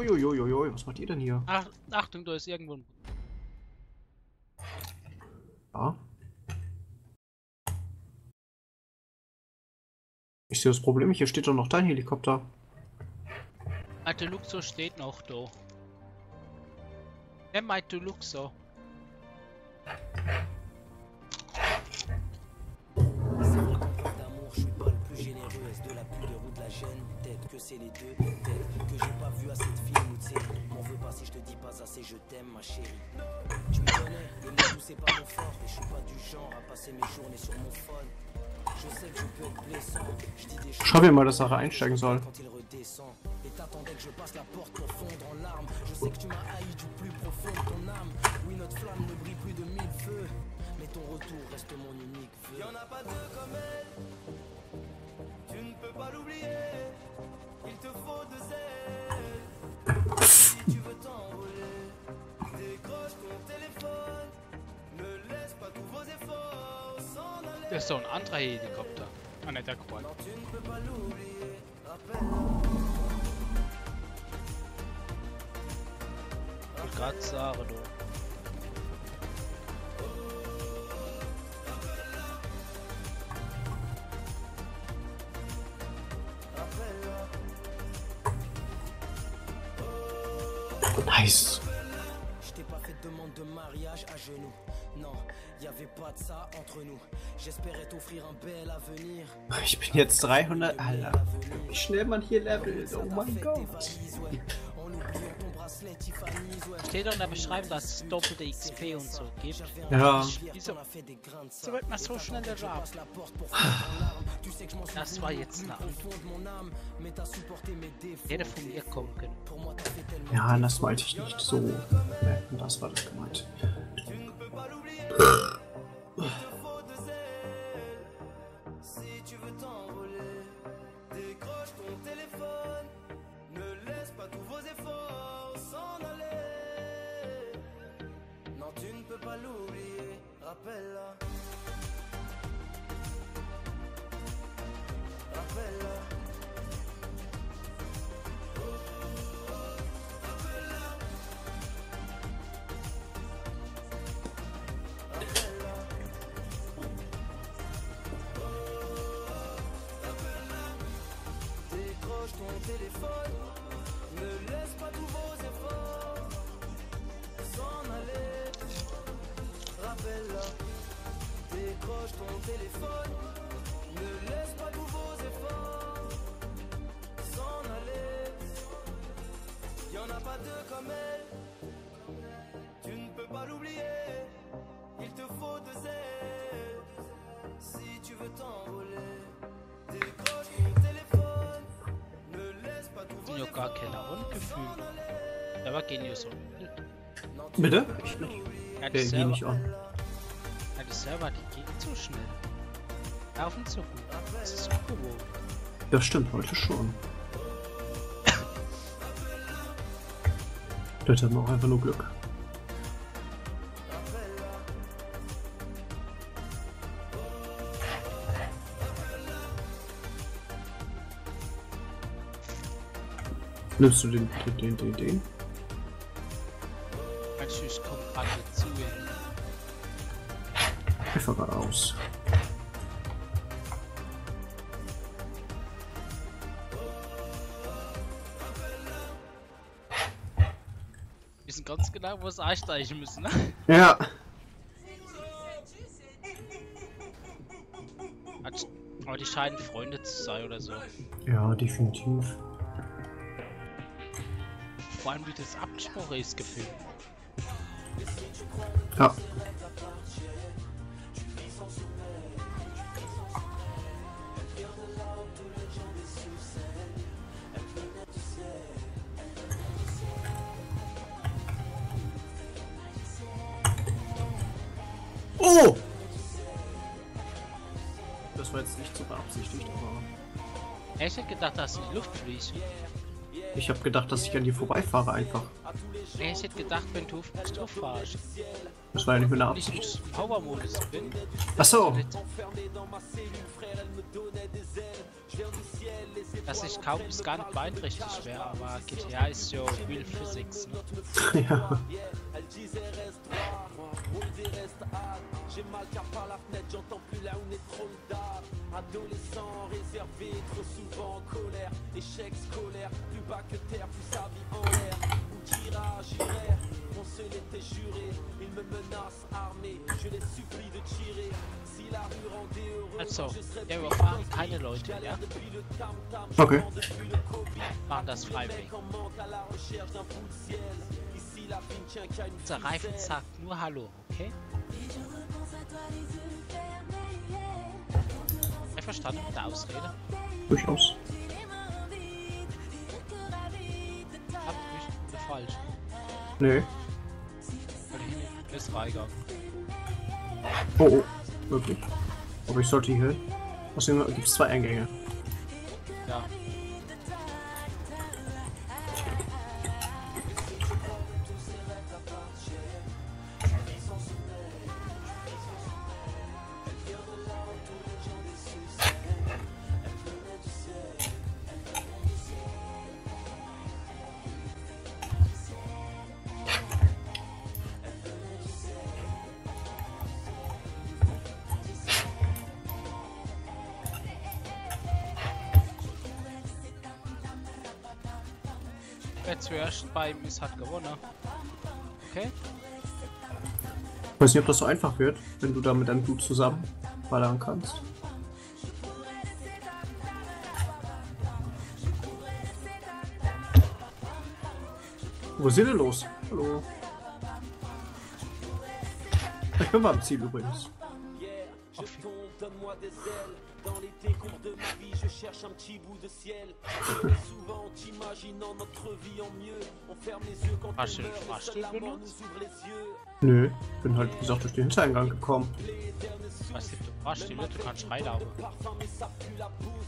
Uiuiuiui, was macht ihr denn hier? Ach, Achtung, da ist irgendwo ein. Ja. Ich sehe das Problem, hier steht doch noch dein Helikopter. Alte Luxor steht noch da. Der meinte Luxor. C'est les deux. Peut-être que j'ai pas vu assez de films ou de séries. M'en veux pas si je te dis pas assez, je t'aime, ma chérie. Tu me connais, et le tout c'est pas mon fort. Et je suis pas du genre à passer mes journées sur mon phone. Je sais que je peux être blessant. Je dis des choses mir mal, dass Sarah einsteigen soll. quand il redescend. Et t'attendais que je passe la porte pour fondre en larmes. Je sais que tu m'as haï du plus profond de ton âme. Oui, notre flamme ne brille plus de mille feux. Mais ton retour reste mon unique vœu. Y'en a pas deux comme elle. Tu ne peux pas l'oublier. Il te faut deux ailes. Das ist so ein anderer Helikopter. Ah ne, der Quad. Tu ne peux pas l'oublier. Rappelle. Ich gerade sagen, du. Avenir. Ich bin jetzt 300. Alter. Wie schnell man hier levelt. Oh mein Gott. Steht doch in der Beschreibung, dass es doppelte XP und so gibt. Ja. Wieso, wieso wird man so schnell erraten? Das war jetzt eine Antwort. Hätte von mir kommen können. Ja, das meinte ich nicht so. Nee, das war das gemeint. Tous vos efforts s'en aller. Non, tu ne peux pas l'oublier. Rappelle-la. Rappelle-la. Décroche ton téléphone, pas tous vos efforts s'en aller. Rappelle-la, décroche ton téléphone, ne laisse pas tous vos efforts s'en aller. Y'en a pas deux comme elle, tu ne peux pas l'oublier. Il te faut deux ailes si tu veux t'envoler. Décroche ton téléphone, sind ja gar keine Rundgefühl. Der war genius. Bitte? Ja, Äh, die geh Server, nicht an. ja, die Server, die gehen zu schnell. Laufen zu gut. Das ist ungewohnt. Das stimmt, heute schon. *coughs* Vielleicht hatten wir auch einfach nur Glück. Nimmst du den, den, den, den? Mein Tschüss kommt alle zu ihnen. Einfach geradeaus. Wir wissen ganz genau, wo es einsteigen müssen. Ne? Ja. Aber die scheinen Freunde zu sein oder so. Ja, definitiv. Vor allem wie das gefühlt. Ja. Oh! Das war jetzt nicht so beabsichtigt, aber Ich hätte gedacht, dass die Luft fliegst. Ich habe gedacht, dass ich an dir vorbeifahre einfach. Ich hätte gedacht, wenn du fahrst. Das war ja nicht mehr eine Und ich Absicht. im Power-Modus bin. Ach so. Dass ich kaum bis gar nicht beeinträchtigt wäre, aber GTA ist ja Real Physics. Ne? *laughs* ja. Adolescent réservé, trop souvent en colère. Échec scolaire, plus bas que terre, plus sa vie en l'air. Où qu'ira, j'irai, on se l'était juré. Ils me menacent armés, je les supplie de tirer. Si la rue rendait heureux Also, wir überfahren keine Leute, ja? Okay. Machen das freiwillig. Unser Reifen sagt nur Hallo, okay? Einverstanden mit der Ausrede? Durchaus. Habt mich falsch. Nee. Weil hier ist reingegangen. Oh, oh. Wirklich. Aber ich sollte hier. Außerdem gibt es zwei Eingänge. Ja. Weiß nicht, ob das so einfach wird, wenn du da mit deinem Blut zusammen ballern kannst. Wo ist ihr denn los? Hallo. Ich bin beim Ziel übrigens. Ailes. Dans les décombres de ma vie, je cherche un petit bout de ciel. Souvent, t'imaginant notre vie en mieux. On ferme les yeux quand Ah, on c'est- meurt. ah, et c'est seule la le mort Benutz? nous ouvre les yeux. Nö, bin halt, wie gesagt, durch den Hintereingang gekommen. Was gibt du Stille, du kannst reinlaufen.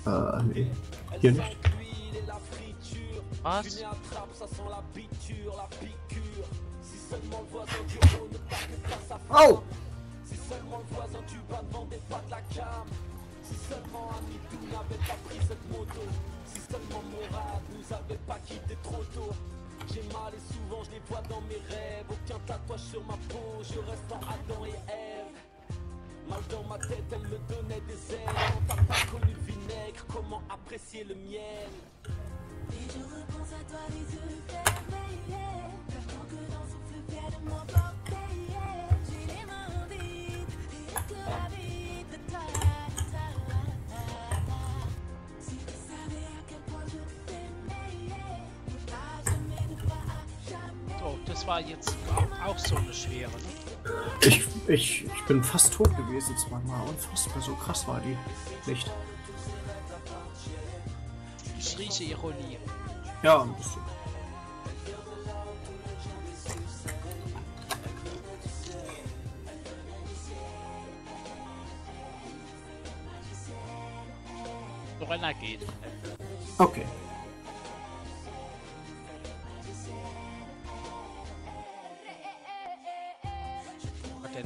Äh, nee. Hier nicht. Was? Tu attrape, ça sent la biture, la piqûre. Si seulement le voisin du haut ne pas que face à face. Oh Si seulement Amidou n'avait pas pris cette moto. Si seulement Morad nous avait pas quitté trop tôt. J'ai mal et souvent je les vois dans mes rêves. Aucun tatouage sur ma peau, je reste en Adam et Ève. Mal dans ma tête, elle me donnait des ailes. Quand t'as pas connu le vinaigre, comment apprécier le miel? Et je repense à toi les yeux fermés que dans. J'ai les mains toi. Das war jetzt auch, so eine schwere. Ne? Ich, ich, ich bin fast tot gewesen zweimal. Unfassbar, so krass war die nicht. Ich rieche Ironie. Ja, ein bisschen. Lorena geht. Okay.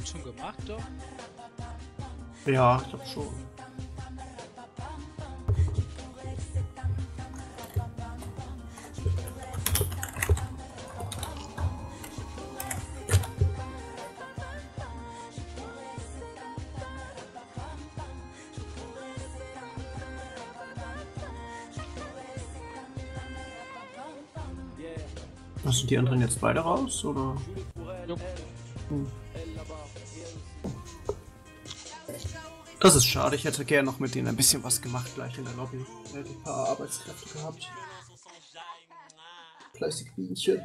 Denn schon gemacht, doch? Ja, ich glaube schon. Was sind die anderen jetzt beide raus, oder? Das ist schade, ich hätte gerne noch mit denen ein bisschen was gemacht gleich in der Lobby. Ich hätte ein paar Arbeitskräfte gehabt. Plastikbienchen.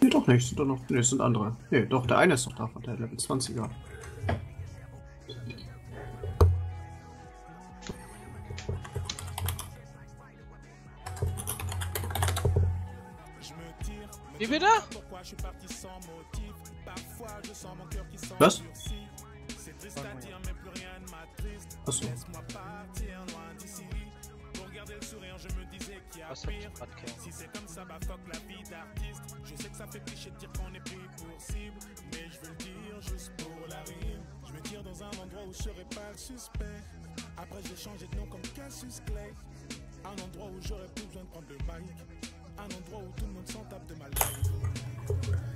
Nee, doch nicht. Sind doch noch. Nee, sind andere. Nee, doch, der eine ist doch da von der Level 20er. Sans mon cœur qui s'en sorti, c'est triste à dire, mais plus rien, ma triste. Ah, Laisse-moi partir loin d'ici. Pour garder le sourire, je me disais qu'il y a de si c'est comme ça, bah fuck la vie d'artiste. Je sais que ça fait cliché de dire qu'on est pris pour cible, mais je veux dire juste pour la rime. Je me tire dans un endroit où je serai pas le suspect. Après, j'ai changé de nom comme Cassius Clay. Un endroit où j'aurais plus besoin de prendre le mic. Un endroit où tout le monde s'en tape de ma life.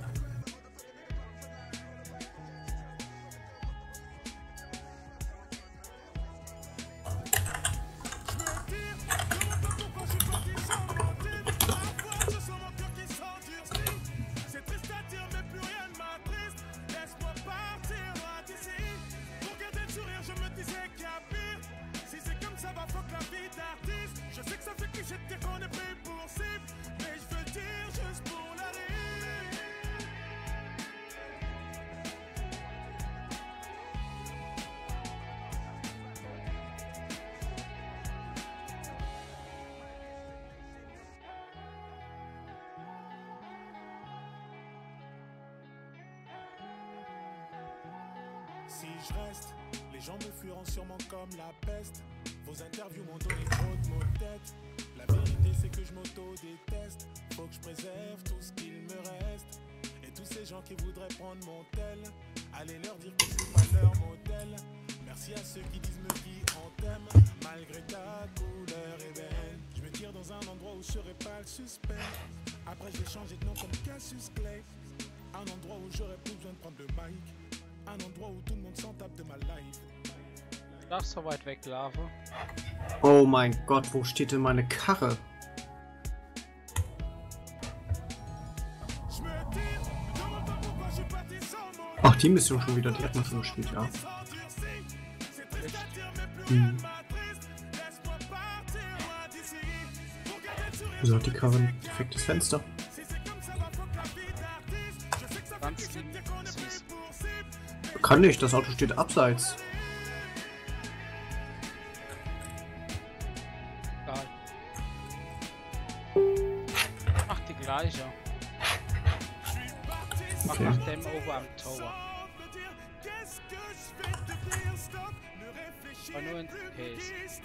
Je reste, les gens me fuiront sûrement comme la peste. Vos interviews m'ont donné trop de mots tête. La vérité, c'est que je m'auto-déteste. Faut que je préserve tout ce qu'il me reste. Et tous ces gens qui voudraient prendre mon tel, allez leur dire que je pas leur modèle. Merci à ceux qui disent me qui en t'aime, malgré ta couleur ébène. Je me tire dans un endroit où je serai pas le suspect. Après, j'ai changé de nom comme Cassius Clay. Un endroit où j'aurais plus besoin de prendre le mic. Un endroit où tout le monde s'en tape de ma life. Ach, so weit weg, Lava. Oh mein Gott, wo steht denn meine Karre? Ach, die Mission schon wieder, die hat man schon gespielt, ja. Hm. Wieso hat die Karre ein defektes Fenster? Ganz. Kann nicht, das Auto steht abseits. Egal. Mach die gleiche. Mach Okay. nach dem oben am Tower. War nur ein Case.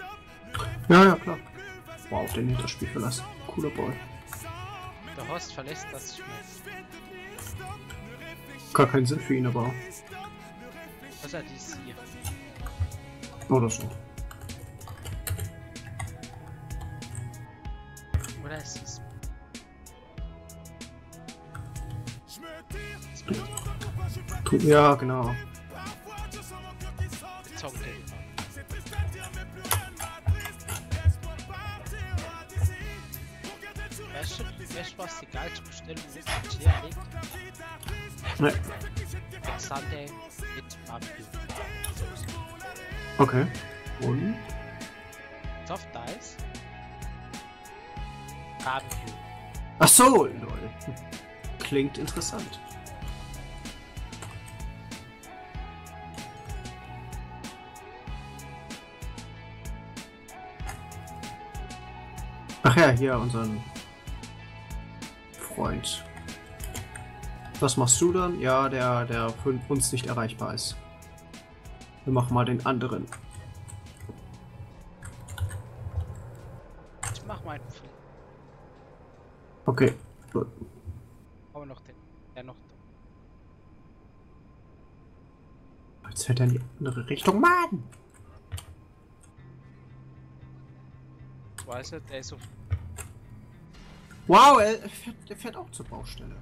Ja, ja, klar. Wow, auf den das Spiel verlassen. Cooler Boy. Der Host verlässt das Spiel. Gar keinen Sinn für ihn, aber. Was er dies hier. Oder so. Oder ist es? Ja, genau. Weißt du, weißt du, was die geilste Bestellung ist, die hier liegt? Ne. Sunday. Okay. Und? Soft Ice. Barbecue. Ach so, lol. Klingt interessant. Ach ja, hier unseren Freund. Was machst du dann? Ja, der, der für uns nicht erreichbar ist. Wir machen mal den anderen. Ich mach meinen. Okay, gut. Aber noch den. Der noch. Jetzt fährt er in die andere Richtung. Mann! Weißt du, der ist so. Wow, er fährt, er fährt auch zur Baustelle.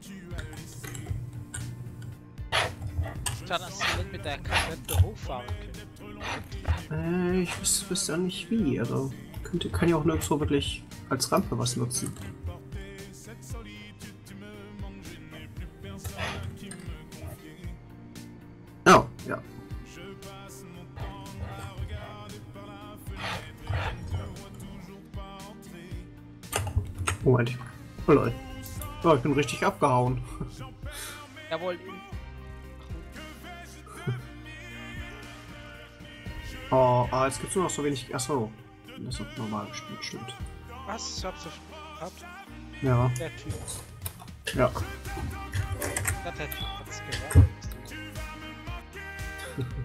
Tu as laissé. schade, dass sie nicht mit der Kassette hochfahren können. Äh, ich wüs- wüsste ja nicht wie. Also, könnte, kann ja auch nirgendwo wirklich als Rampe was nutzen. Oh lol. Oh, ich bin richtig abgehauen. Jawohl, *laughs* Oh, ah, jetzt gibt's nur noch so wenig. Achso. Das ist normal gespielt, stimmt. was? Ich hab's gehabt. Ja. Der Typ. Ja. Ja, der Typ hat's gesagt. *laughs*